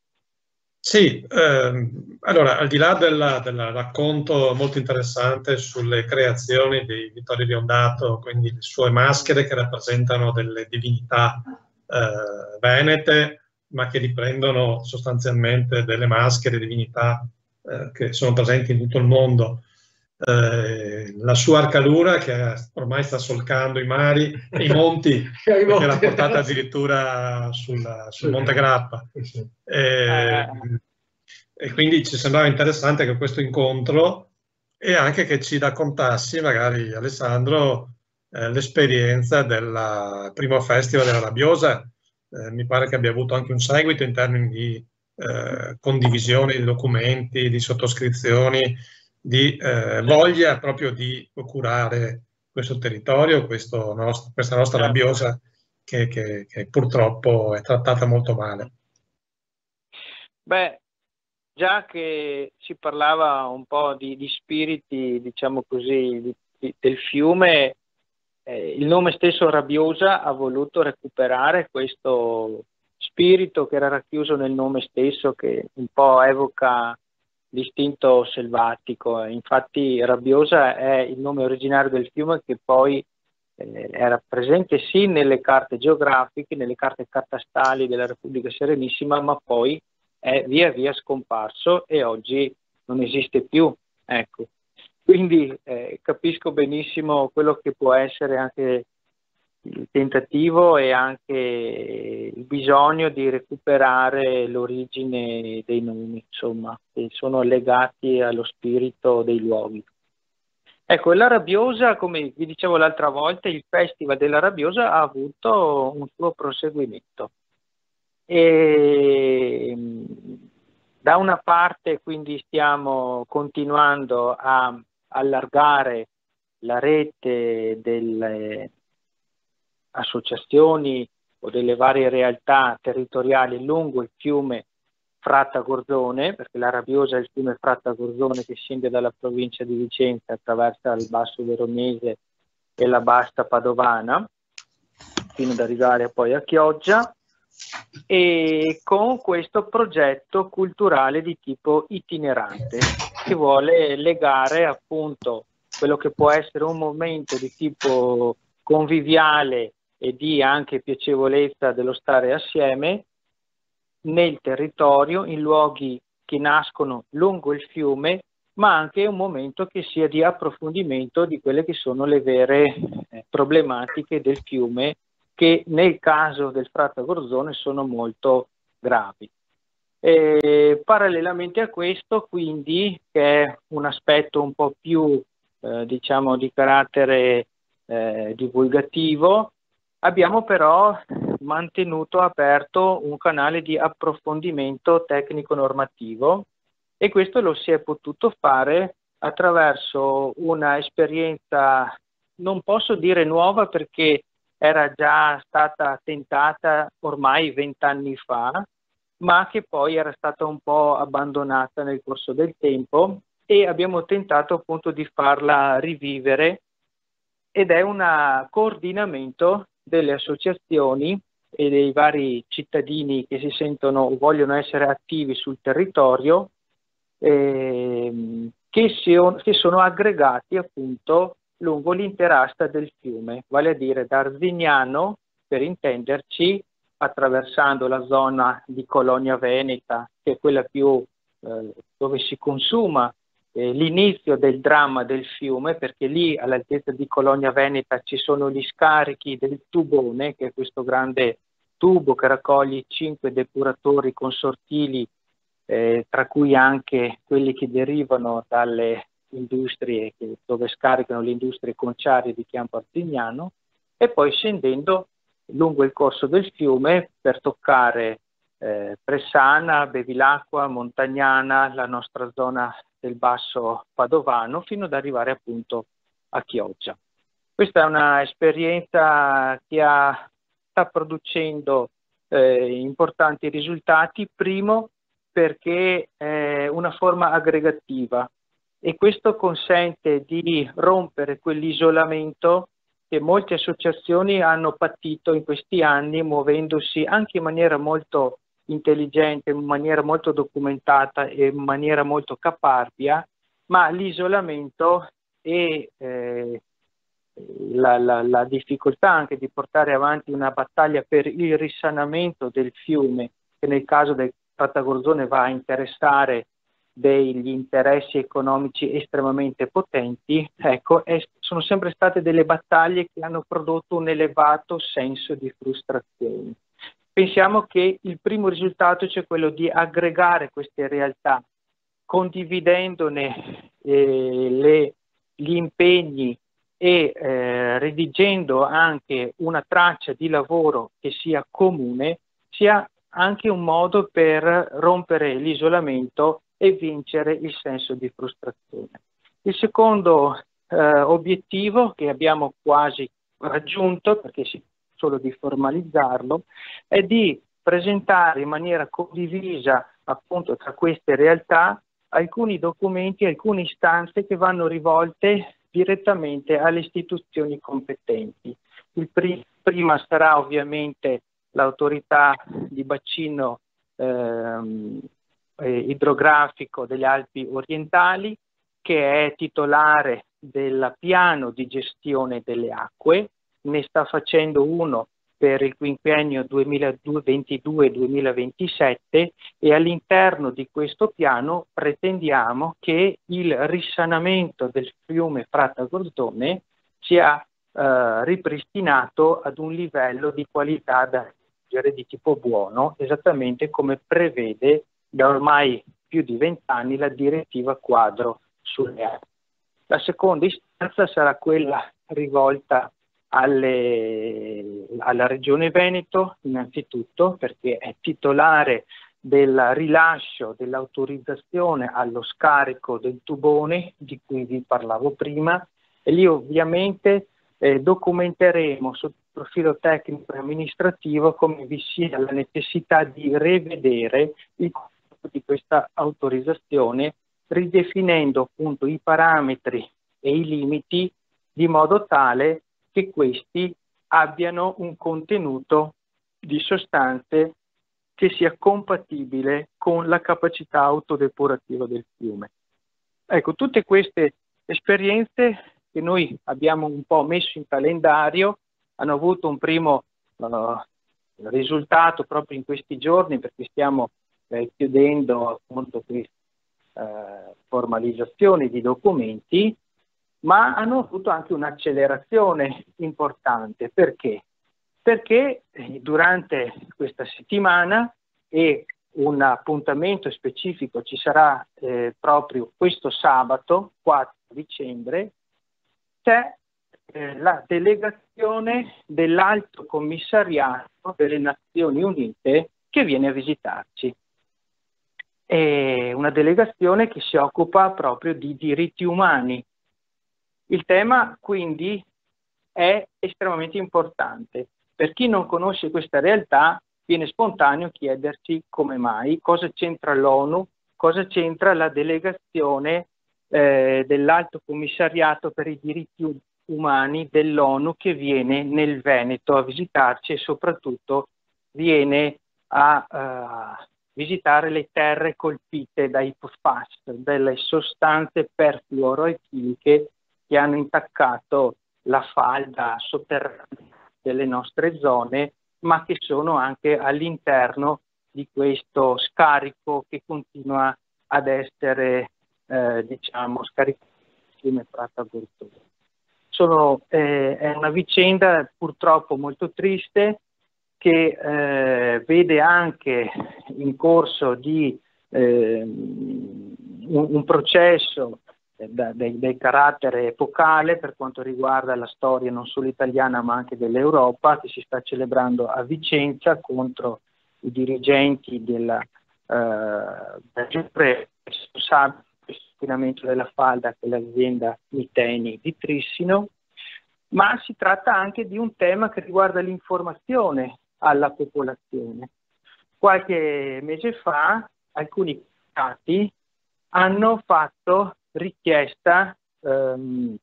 Speaker 1: Sì, ehm, allora al di là del, racconto molto interessante sulle creazioni di Vittorio Riondato, quindi le sue maschere che rappresentano delle divinità eh, venete, ma che riprendono sostanzialmente delle maschere, divinità eh, che sono presenti in tutto il mondo. Eh, la sua arcalura che ormai sta solcando i mari e i monti, [LAUGHS] che l'ha portata addirittura sul, sul Monte Grappa. Eh, e quindi ci sembrava interessante che questo incontro e anche che ci raccontassi, magari Alessandro, eh, l'esperienza del primo festival della Rabbiosa. Eh, mi pare che abbia avuto anche un seguito in termini di eh, condivisione di documenti, di sottoscrizioni di eh, voglia proprio di curare questo territorio, questo nostro, questa nostra certo. rabbiosa che, che, che, purtroppo è trattata molto male.
Speaker 4: Beh, già che si parlava un po' di, di spiriti, diciamo così, di, di, del fiume, eh, il nome stesso Rabbiosa ha voluto recuperare questo spirito che era racchiuso nel nome stesso, che un po' evoca l'istinto selvatico. Infatti Rabbiosa è il nome originario del fiume che poi eh, era presente sì nelle carte geografiche, nelle carte catastali della Repubblica Serenissima, ma poi è via via scomparso e oggi non esiste più. Ecco. Quindi eh, capisco benissimo quello che può essere anche il tentativo e anche il bisogno di recuperare l'origine dei nomi, insomma, che sono legati allo spirito dei luoghi. Ecco, la Rabbiosa, come vi dicevo l'altra volta, il Festival della Rabbiosa ha avuto un suo proseguimento. E da una parte quindi stiamo continuando a allargare la rete delle associazioni o delle varie realtà territoriali lungo il fiume Fratta Gordone, perché la Rabbiosa è il fiume Fratta Gordone che scende dalla provincia di Vicenza, attraversa il Basso Veronese e la Basta Padovana, fino ad arrivare poi a Chioggia, e con questo progetto culturale di tipo itinerante che vuole legare appunto quello che può essere un momento di tipo conviviale e di anche piacevolezza dello stare assieme nel territorio, in luoghi che nascono lungo il fiume, ma anche un momento che sia di approfondimento di quelle che sono le vere eh, problematiche del fiume, che nel caso del Fratta Gorzone sono molto gravi. E, parallelamente a questo, quindi, che è un aspetto un po' più, eh, diciamo, di carattere eh, divulgativo, Abbiamo però mantenuto aperto un canale di approfondimento tecnico-normativo e questo lo si è potuto fare attraverso una esperienza, non posso dire nuova perché era già stata tentata ormai vent'anni fa, ma che poi era stata un po' abbandonata nel corso del tempo e abbiamo tentato appunto di farla rivivere ed è un coordinamento delle associazioni e dei vari cittadini che si sentono o vogliono essere attivi sul territorio eh, che, si, che, sono aggregati appunto lungo l'intera asta del fiume, vale a dire da Arzignano, per intenderci, attraversando la zona di Colonia Veneta, che è quella più eh, dove si consuma eh, l'inizio del dramma del fiume, perché lì all'altezza di Colonia Veneta ci sono gli scarichi del tubone, che è questo grande tubo che raccoglie cinque depuratori consortili, eh, tra cui anche quelli che derivano dalle industrie che, dove scaricano le industrie conciarie di Chiampo Artignano, e poi scendendo lungo il corso del fiume per toccare eh, Pressana, Bevilacqua, Montagnana, la nostra zona del basso padovano fino ad arrivare appunto a Chioggia. Questa è un'esperienza che ha, sta producendo eh, importanti risultati, primo perché è una forma aggregativa e questo consente di rompere quell'isolamento che molte associazioni hanno patito in questi anni muovendosi anche in maniera molto intelligente, in maniera molto documentata e in maniera molto caparbia, ma l'isolamento e eh, la, la, la, difficoltà anche di portare avanti una battaglia per il risanamento del fiume, che nel caso del Frattagorzone va a interessare degli interessi economici estremamente potenti, ecco, è, sono sempre state delle battaglie che hanno prodotto un elevato senso di frustrazione. Pensiamo che il primo risultato sia quello di aggregare queste realtà, condividendone eh, le, gli impegni e eh, redigendo anche una traccia di lavoro che sia comune, sia anche un modo per rompere l'isolamento e vincere il senso di frustrazione. Il secondo eh, obiettivo che abbiamo quasi raggiunto, perché si solo di formalizzarlo, è di presentare in maniera condivisa appunto tra queste realtà alcuni documenti, alcune istanze che vanno rivolte direttamente alle istituzioni competenti. Il pri- prima sarà ovviamente l'autorità di bacino ehm, eh, idrografico delle Alpi orientali, che è titolare del piano di gestione delle acque, ne sta facendo uno per il quinquennio 2022-2027 e all'interno di questo piano pretendiamo che il risanamento del fiume Fratta Gordone sia eh, ripristinato ad un livello di qualità da di tipo buono, esattamente come prevede da ormai più di vent'anni la direttiva quadro sulle acque. La seconda istanza sarà quella rivolta alle, alla Regione Veneto, innanzitutto perché è titolare del rilascio dell'autorizzazione allo scarico del tubone di cui vi parlavo prima e lì ovviamente eh, documenteremo sotto il profilo tecnico e amministrativo come vi sia la necessità di rivedere il di questa autorizzazione, ridefinendo appunto i parametri e i limiti di modo tale che questi abbiano un contenuto di sostanze che sia compatibile con la capacità autodepurativa del fiume. Ecco, tutte queste esperienze che noi abbiamo un po' messo in calendario hanno avuto un primo uh, risultato proprio in questi giorni perché stiamo eh, chiudendo appunto queste eh, formalizzazioni di documenti, ma hanno avuto anche un'accelerazione importante. Perché? Perché eh, durante questa settimana e un appuntamento specifico ci sarà eh, proprio questo sabato 4 dicembre, c'è eh, la delegazione dell'Alto Commissariato delle Nazioni Unite che viene a visitarci è una delegazione che si occupa proprio di diritti umani. Il tema quindi è estremamente importante. Per chi non conosce questa realtà viene spontaneo chiedersi come mai, cosa c'entra l'ONU, cosa c'entra la delegazione eh, dell'Alto Commissariato per i diritti umani dell'ONU che viene nel Veneto a visitarci e soprattutto viene a, uh, visitare le terre colpite dai PFAS, delle sostanze perfluorochimiche che hanno intaccato la falda sotterranea delle nostre zone, ma che sono anche all'interno di questo scarico che continua ad essere, eh, diciamo, scaricato insieme Prata. Sono, eh, è una vicenda purtroppo molto triste, che eh, vede anche in corso di eh, un, un, processo del carattere epocale per quanto riguarda la storia non solo italiana ma anche dell'Europa che si sta celebrando a Vicenza contro i dirigenti della eh, responsabili l'inquinamento della falda che l'azienda Miteni di Trissino, ma si tratta anche di un tema che riguarda l'informazione alla popolazione. Qualche mese fa alcuni stati hanno fatto richiesta ehm,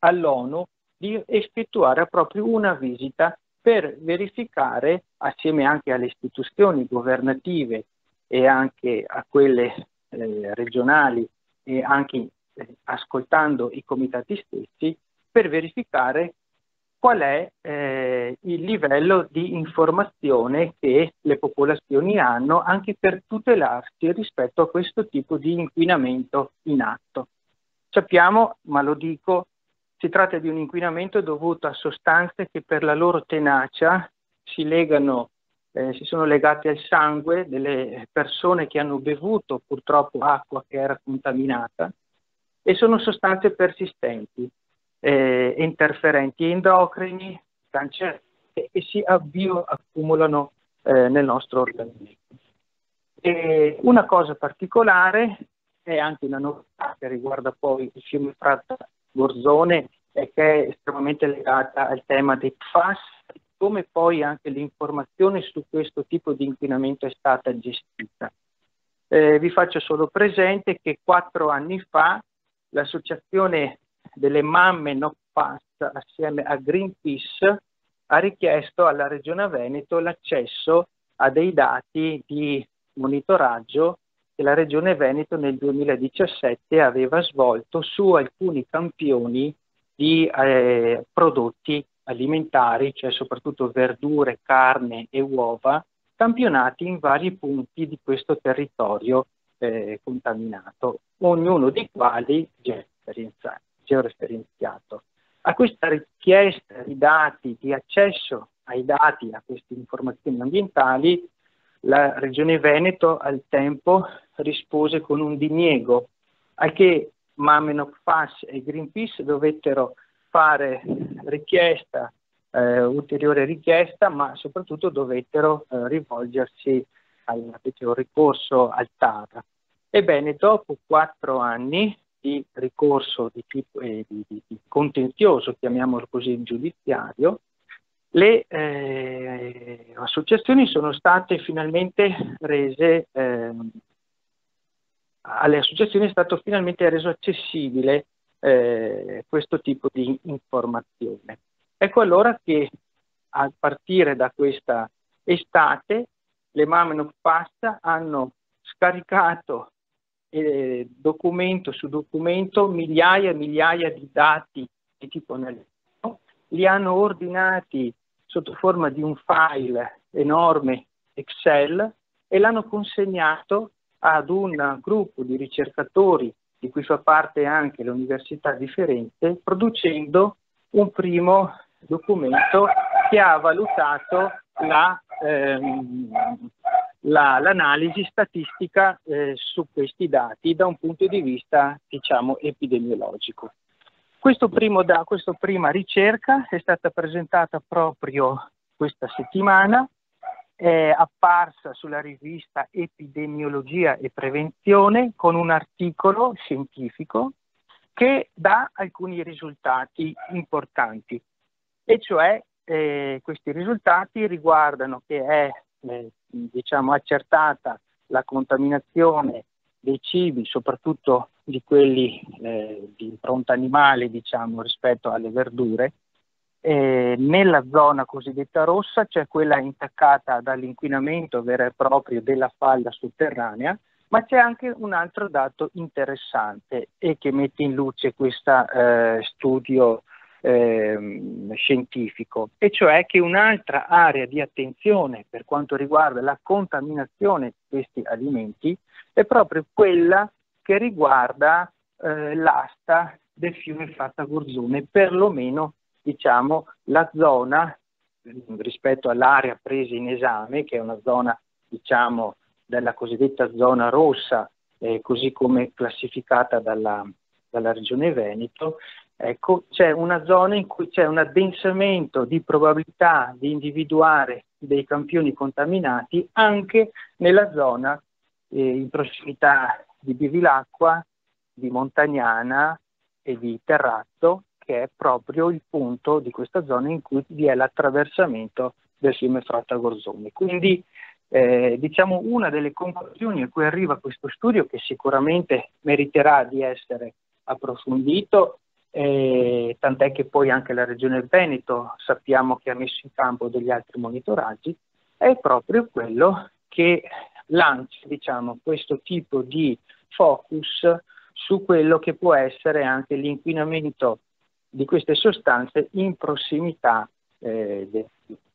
Speaker 4: all'ONU di effettuare proprio una visita per verificare, assieme anche alle istituzioni governative e anche a quelle eh, regionali e anche eh, ascoltando i comitati stessi, per verificare qual è eh, il livello di informazione che le popolazioni hanno anche per tutelarsi rispetto a questo tipo di inquinamento in atto. Sappiamo, ma lo dico, si tratta di un inquinamento dovuto a sostanze che per la loro tenacia si, legano, eh, si sono legate al sangue delle persone che hanno bevuto purtroppo acqua che era contaminata e sono sostanze persistenti eh, interferenti endocrini, cancerogeni e si bioaccumulano eh, nel nostro organismo. E una cosa particolare è anche una novità che riguarda poi il fiume Fratta Gorzone e che è estremamente legata al tema dei PFAS, come poi anche l'informazione su questo tipo di inquinamento è stata gestita. Eh, vi faccio solo presente che quattro anni fa l'associazione delle mamme no pass assieme a Greenpeace ha richiesto alla Regione Veneto l'accesso a dei dati di monitoraggio che la Regione Veneto nel 2017 aveva svolto su alcuni campioni di eh, prodotti alimentari, cioè soprattutto verdure, carne e uova, campionati in vari punti di questo territorio eh, contaminato, ognuno dei quali georeferenziato georeferenziato. A questa richiesta di dati, di accesso ai dati, a queste informazioni ambientali, la Regione Veneto al tempo rispose con un diniego, al che Mamenoc FAS e Greenpeace dovettero fare richiesta, eh, ulteriore richiesta, ma soprattutto dovettero eh, rivolgersi al ricorso al TAR. Ebbene, dopo quattro anni di ricorso di, tipo, eh, di, di, di contenzioso, chiamiamolo così, giudiziario, le eh, associazioni sono state finalmente rese, eh, alle associazioni è stato finalmente reso accessibile eh, questo tipo di informazione. Ecco allora che a partire da questa estate le Mamme Pasta hanno scaricato eh, documento su documento migliaia e migliaia di dati di tipo analitico, li hanno ordinati sotto forma di un file enorme Excel e l'hanno consegnato ad un gruppo di ricercatori di cui fa parte anche l'Università di Firenze, producendo un primo documento che ha valutato la, ehm, la, l'analisi statistica eh, su questi dati da un punto di vista diciamo, epidemiologico. Primo, da, questa prima ricerca è stata presentata proprio questa settimana, è apparsa sulla rivista Epidemiologia e Prevenzione con un articolo scientifico che dà alcuni risultati importanti, e cioè eh, questi risultati riguardano che è eh, diciamo, accertata la contaminazione dei cibi, soprattutto di quelli eh, di impronta animale, diciamo, rispetto alle verdure, eh, nella zona cosiddetta rossa, cioè quella intaccata dall'inquinamento vero e proprio della falda sotterranea, ma c'è anche un altro dato interessante e che mette in luce questo eh, studio eh, scientifico, e cioè che un'altra area di attenzione per quanto riguarda la contaminazione di questi alimenti è proprio quella che riguarda eh, l'asta del fiume Fatta Gorzone, perlomeno diciamo la zona rispetto all'area presa in esame, che è una zona diciamo della cosiddetta zona rossa, eh, così come classificata dalla, dalla Regione Veneto, ecco, c'è una zona in cui c'è un addensamento di probabilità di individuare dei campioni contaminati anche nella zona eh, in prossimità di Bivilacqua di Montagnana e di Terrazzo, che è proprio il punto di questa zona in cui vi è l'attraversamento del fiume Fratta Gorzoni. Quindi eh, diciamo una delle conclusioni a cui arriva questo studio, che sicuramente meriterà di essere approfondito, eh, tant'è che poi anche la Regione Veneto sappiamo che ha messo in campo degli altri monitoraggi, è proprio quello che lancia diciamo, questo tipo di focus su quello che può essere anche l'inquinamento di queste sostanze in prossimità eh,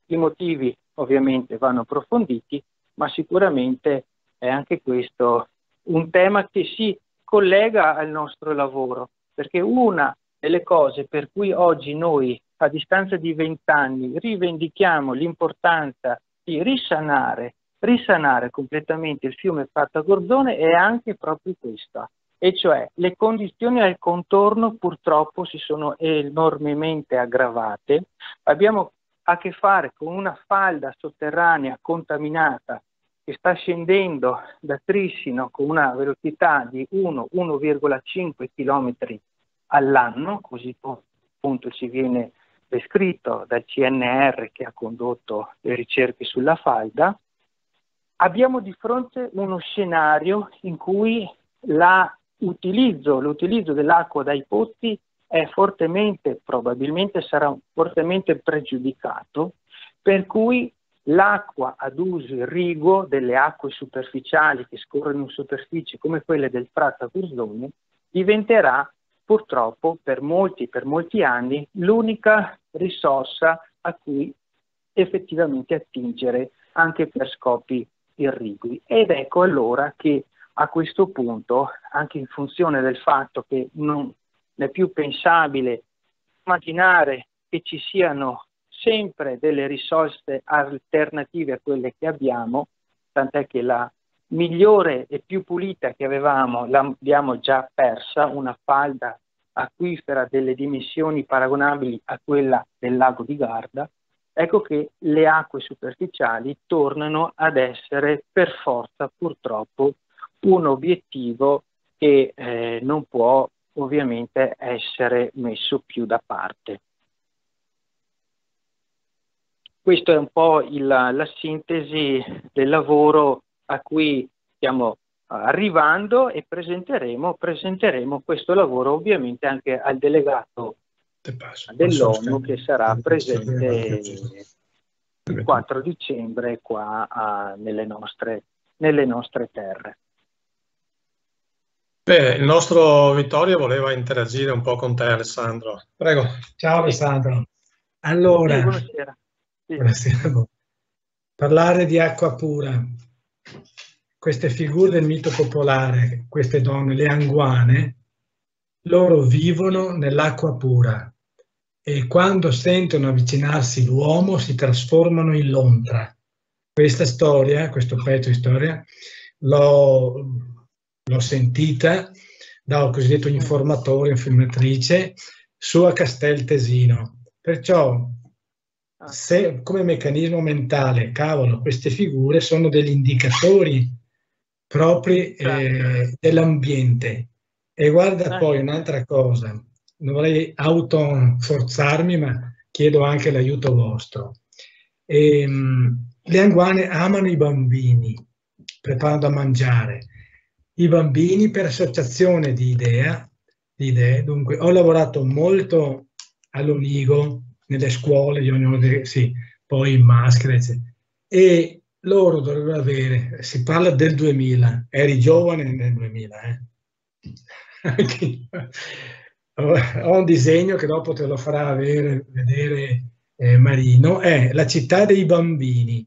Speaker 4: I motivi ovviamente vanno approfonditi, ma sicuramente è anche questo un tema che si collega al nostro lavoro, perché una delle cose per cui oggi noi a distanza di vent'anni rivendichiamo l'importanza di risanare, risanare completamente il fiume Fatta Gordone è anche proprio questa, e cioè le condizioni al contorno purtroppo si sono enormemente aggravate, abbiamo a che fare con una falda sotterranea contaminata che sta scendendo da Trissino con una velocità di 1-1,5 km all'anno, così appunto ci viene descritto dal CNR che ha condotto le ricerche sulla falda, abbiamo di fronte uno scenario in cui la utilizzo, l'utilizzo dell'acqua dai pozzi è fortemente, probabilmente sarà fortemente pregiudicato, per cui l'acqua ad uso irriguo delle acque superficiali che scorrono in superficie come quelle del Fratta Curzone diventerà purtroppo per molti, per molti anni l'unica risorsa a cui effettivamente attingere anche per scopi irrigui. Ed ecco allora che a questo punto, anche in funzione del fatto che non è più pensabile immaginare che ci siano sempre delle risorse alternative a quelle che abbiamo, tant'è che la migliore e più pulita che avevamo l'abbiamo già persa, una falda acquifera delle dimensioni paragonabili a quella del lago di Garda, ecco che le acque superficiali tornano ad essere per forza purtroppo un obiettivo che eh, non può ovviamente essere messo più da parte. Questa è un po' il, la sintesi del lavoro a cui stiamo arrivando e presenteremo, presenteremo questo lavoro ovviamente anche al delegato dell'ONU che sarà presente il 4 dicembre qua a, nelle, nostre, nelle nostre terre.
Speaker 1: Bene, il nostro Vittorio voleva interagire un po' con te Alessandro. Prego.
Speaker 3: Ciao Alessandro. Allora, buonasera. Sì. buonasera. Parlare di acqua pura. Queste figure del mito popolare, queste donne, le anguane, loro vivono nell'acqua pura e quando sentono avvicinarsi l'uomo si trasformano in lontra. Questa storia, questo pezzo di storia, l'ho l'ho sentita da un cosiddetto informatore, filmatrice, su a Castel Tesino. Perciò, ah. se come meccanismo mentale, cavolo, queste figure sono degli indicatori propri eh, certo. dell'ambiente. E guarda poi un'altra cosa, non vorrei autoforzarmi, ma chiedo anche l'aiuto vostro. E, ehm, le anguane amano i bambini, preparano da mangiare i bambini per associazione di, idea, di idee. Dunque, ho lavorato molto all'Onigo, nelle scuole, di sì, poi in maschera, eccetera. E loro dovrebbero avere, si parla del 2000, eri giovane nel 2000, eh? ho un disegno che dopo te lo farà avere, vedere eh, Marino, è la città dei bambini.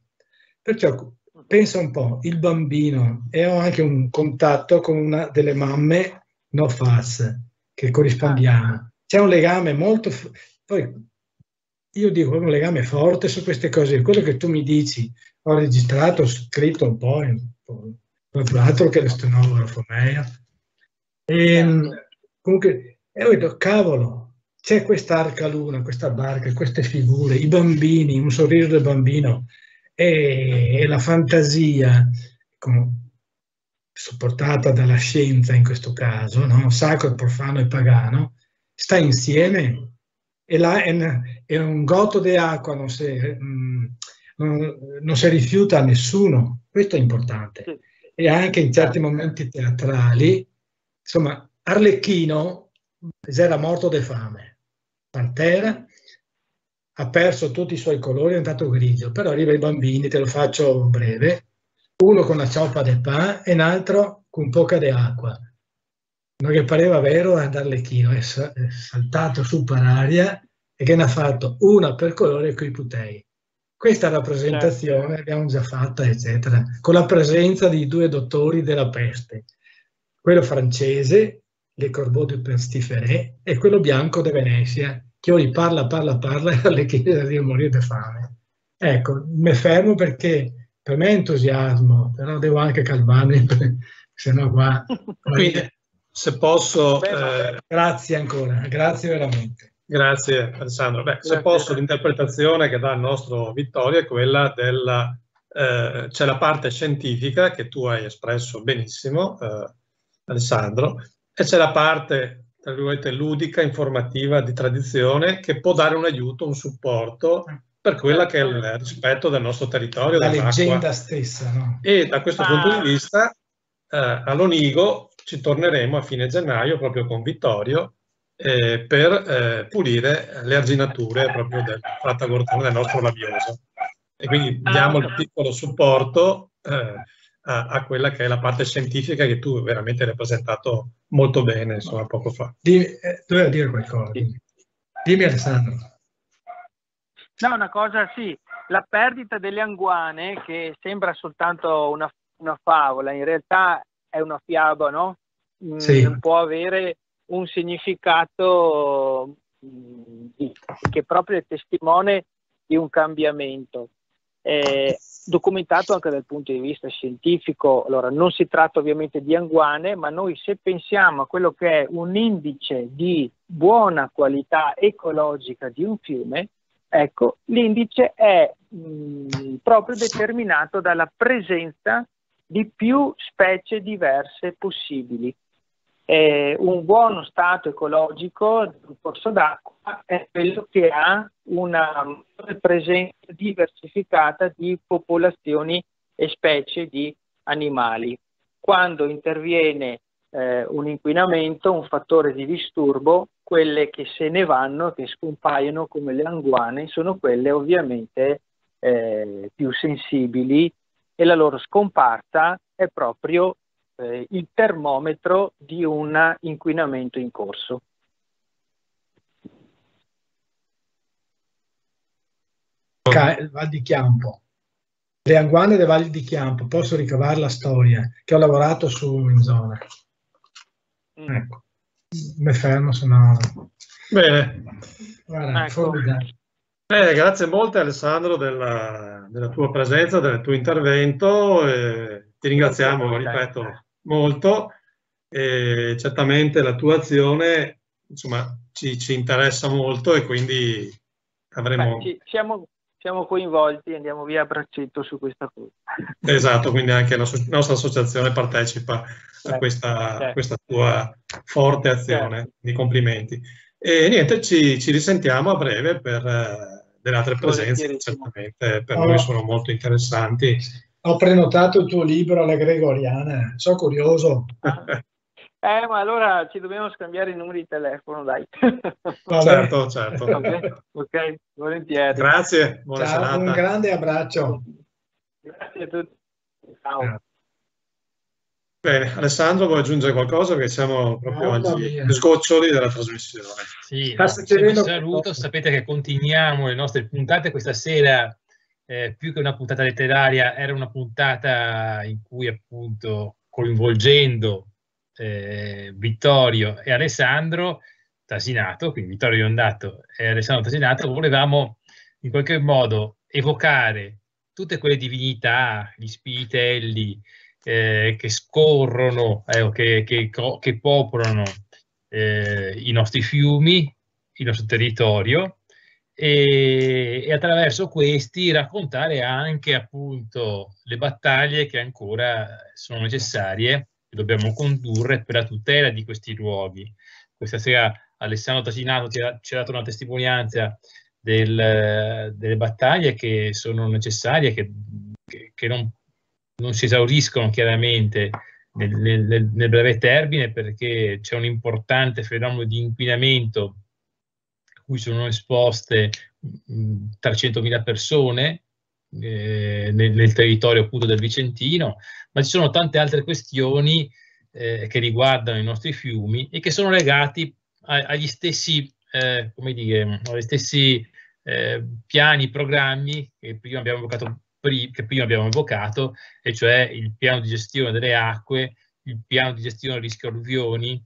Speaker 3: Perciò pensa un po', il bambino, e ho anche un contatto con una delle mamme no fas che corrispondiamo. Ah. C'è un legame molto... Poi io dico un legame forte su queste cose. Quello che tu mi dici, ho registrato, ho scritto un po', proprio altro che lo stenografo meglio. E, ehm, comunque, e ho detto, cavolo, c'è quest'arca luna, questa barca, queste figure, i bambini, un sorriso del bambino, e, e la fantasia. supportata dalla scienza in questo caso, no? sacro, profano e pagano, sta insieme e là è, un gotto di acqua, non si, non, non si rifiuta a nessuno, questo è importante. E anche in certi momenti teatrali, insomma, Arlecchino era morto di fame, Pantera ha perso tutti i suoi colori, è diventato grigio, però arriva i bambini, te lo faccio breve, uno con la cioppa del pan e un altro con poca di acqua. Non che pareva vero è Arlecchino, è saltato su per aria e che ne ha fatto una per colore coi putei. Questa rappresentazione certo. l'abbiamo già fatta, eccetera, con la presenza di due dottori della peste, quello francese, Le Corbeau du Pestiferet, e quello bianco di Venezia, che ora parla, parla, parla e [LAUGHS] alle chiese di morire di fame. Ecco, mi fermo perché per me è entusiasmo, però devo anche calmarmi, [LAUGHS] se no qua... [LAUGHS]
Speaker 1: Quindi, se posso... Eh...
Speaker 3: Grazie ancora, grazie veramente.
Speaker 1: Grazie Alessandro. Beh, se posso, l'interpretazione che dà il nostro Vittorio è quella della... Eh, c'è la parte scientifica che tu hai espresso benissimo, eh, Alessandro, e c'è la parte, tra virgolette, ludica, informativa, di tradizione, che può dare un aiuto, un supporto per quella che è il rispetto del nostro territorio.
Speaker 3: La leggenda stessa. No?
Speaker 1: E da questo ah. punto di vista, eh, all'Onigo ci torneremo a fine gennaio proprio con Vittorio eh, per eh, pulire le arginature proprio del frattagortone del nostro labioso. E quindi diamo il piccolo supporto eh, a, a, quella che è la parte scientifica che tu veramente hai rappresentato molto bene, insomma, poco fa.
Speaker 3: Dimmi, eh, dovevo dire qualcosa. Dimmi. dimmi Alessandro.
Speaker 4: No, una cosa sì, la perdita delle anguane, che sembra soltanto una, una favola, in realtà è una fiaba, no? Mm, sì. può avere un significato mm, che proprio è testimone di un cambiamento. Eh, documentato anche dal punto di vista scientifico, allora non si tratta ovviamente di anguane, ma noi se pensiamo a quello che è un indice di buona qualità ecologica di un fiume, ecco, l'indice è mh, mm, proprio determinato dalla presenza di più specie diverse possibili eh, un buono stato ecologico del corso d'acqua è quello che ha una presenza diversificata di popolazioni e specie di animali. Quando interviene eh, un inquinamento, un fattore di disturbo, quelle che se ne vanno, che scompaiono come le anguane, sono quelle ovviamente eh, più sensibili e la loro scomparsa è proprio eh, il termometro di un inquinamento in corso.
Speaker 3: Val di Chiampo. Le anguane delle Valli di Chiampo, posso ricavare la storia, che ho lavorato su in zona. Mm. Ecco, mi fermo, se no...
Speaker 1: Bene. Guarda, ecco. eh, grazie molte Alessandro della, della, tua presenza, del tuo intervento. Eh, ti ringraziamo, ripeto, molto e certamente la tua azione insomma, ci, ci interessa molto e quindi avremo...
Speaker 4: Beh, ci, siamo, siamo coinvolti, andiamo via a braccetto su questa cosa.
Speaker 1: Esatto, quindi anche la nostra associazione partecipa a questa, certo. questa tua forte azione, certo. di complimenti. E niente, ci, ci risentiamo a breve per eh, delle altre presenze, certamente per allora. noi sono molto interessanti
Speaker 3: ho prenotato il tuo libro alla Gregoriana, sono curioso. [LAUGHS]
Speaker 4: Eh, ma allora ci dobbiamo scambiare i numeri di telefono, dai.
Speaker 1: certo, certo. [LAUGHS]
Speaker 4: Okay. ok, volentieri.
Speaker 1: Grazie, buona
Speaker 3: Ciao,
Speaker 1: serata.
Speaker 3: Un grande abbraccio.
Speaker 4: Grazie a tutti. Ciao.
Speaker 1: Bene, Alessandro vuoi aggiungere qualcosa? Perché siamo proprio agli scoccioli della trasmissione.
Speaker 2: Sì, no, saluto, sapete che continuiamo le nostre puntate questa sera eh, più che una puntata letteraria, era una puntata in cui appunto coinvolgendo eh, Vittorio e Alessandro Tasinato, quindi Vittorio Iondato e Alessandro Tasinato, volevamo in qualche modo evocare tutte quelle divinità, gli spiritelli eh, che scorrono, eh, che, che, che, popolano eh, i nostri fiumi, il nostro territorio, e, e, attraverso questi raccontare anche appunto le battaglie che ancora sono necessarie che dobbiamo condurre per la tutela di questi luoghi. Questa sera Alessandro Tasinato ci ha, ci ha dato una testimonianza del, delle battaglie che sono necessarie, che, che, che non, non, si esauriscono chiaramente nel, nel, nel breve termine perché c'è un importante fenomeno di inquinamento cui sono esposte 300.000 persone eh, nel, nel, territorio appunto del Vicentino, ma ci sono tante altre questioni eh, che riguardano i nostri fiumi e che sono legati a, agli stessi, eh, come dire, agli stessi eh, piani, programmi che prima abbiamo evocato che prima abbiamo evocato, e cioè il piano di gestione delle acque, il piano di gestione del rischio alluvioni,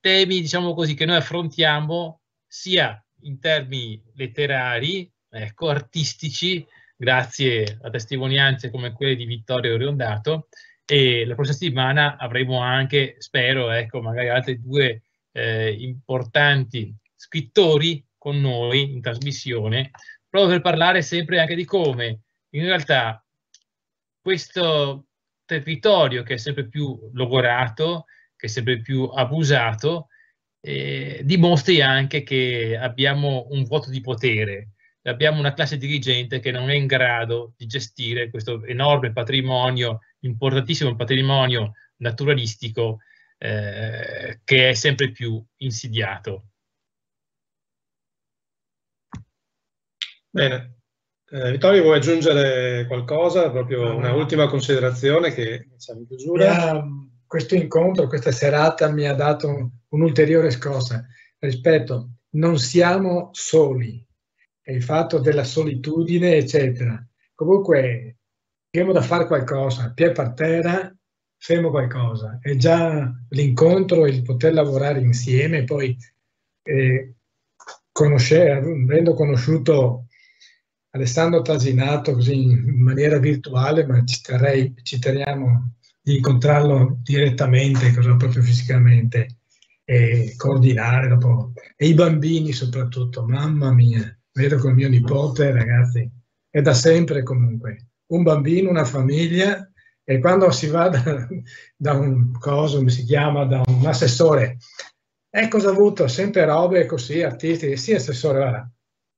Speaker 2: temi, diciamo così, che noi affrontiamo sia in termini letterari, ecco, artistici, grazie a testimonianze come quelle di Vittorio Riondato, e la prossima settimana avremo anche, spero, ecco, magari altri due eh, importanti scrittori con noi in trasmissione, proprio per parlare sempre anche di come in realtà questo territorio che è sempre più logorato, che è sempre più abusato, eh, dimostri anche che abbiamo un vuoto di potere, abbiamo una classe dirigente che non è in grado di gestire questo enorme patrimonio, importantissimo patrimonio naturalistico eh, che è sempre più insidiato.
Speaker 1: Bene. Eh, Vittorio, vuoi aggiungere qualcosa? Proprio un'ultima considerazione che siamo in chiusura
Speaker 3: questo incontro, questa serata mi ha dato un'ulteriore scossa. Rispetto, non siamo soli, è il fatto della solitudine, eccetera. Comunque, abbiamo da fare qualcosa, piede per terra, fermo qualcosa. È già l'incontro, il poter lavorare insieme, poi eh, avendo conosciuto Alessandro Tasinato così in maniera virtuale, ma ci, terrei, ci teniamo di incontrarlo direttamente, proprio fisicamente, e coordinare dopo. E i bambini soprattutto, mamma mia, vedo con mio nipote, ragazzi, è da sempre comunque. Un bambino, una famiglia, e quando si va da, da un coso, come si chiama, da un assessore, e cosa ha avuto? Sempre robe così, artisti, sì assessore, guarda,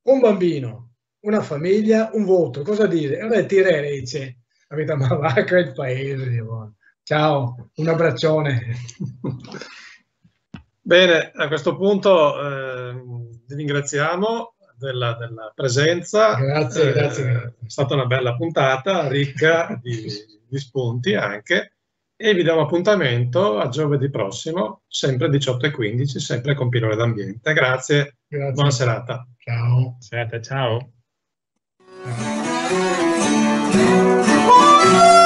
Speaker 3: un bambino, una famiglia, un voto, cosa dire? E allora tirare dice, avete malacca il paese. Ciao, un abbraccione.
Speaker 1: Bene, a questo punto eh, vi ringraziamo della, della presenza.
Speaker 3: Grazie, eh, grazie,
Speaker 1: È stata una bella puntata, ricca di, di spunti anche. E vi diamo appuntamento a giovedì prossimo, sempre 18.15, sempre con Pillole d'Ambiente. Grazie, Grazie. buona serata.
Speaker 3: Ciao.
Speaker 2: Serata, ciao.
Speaker 5: this dirty river,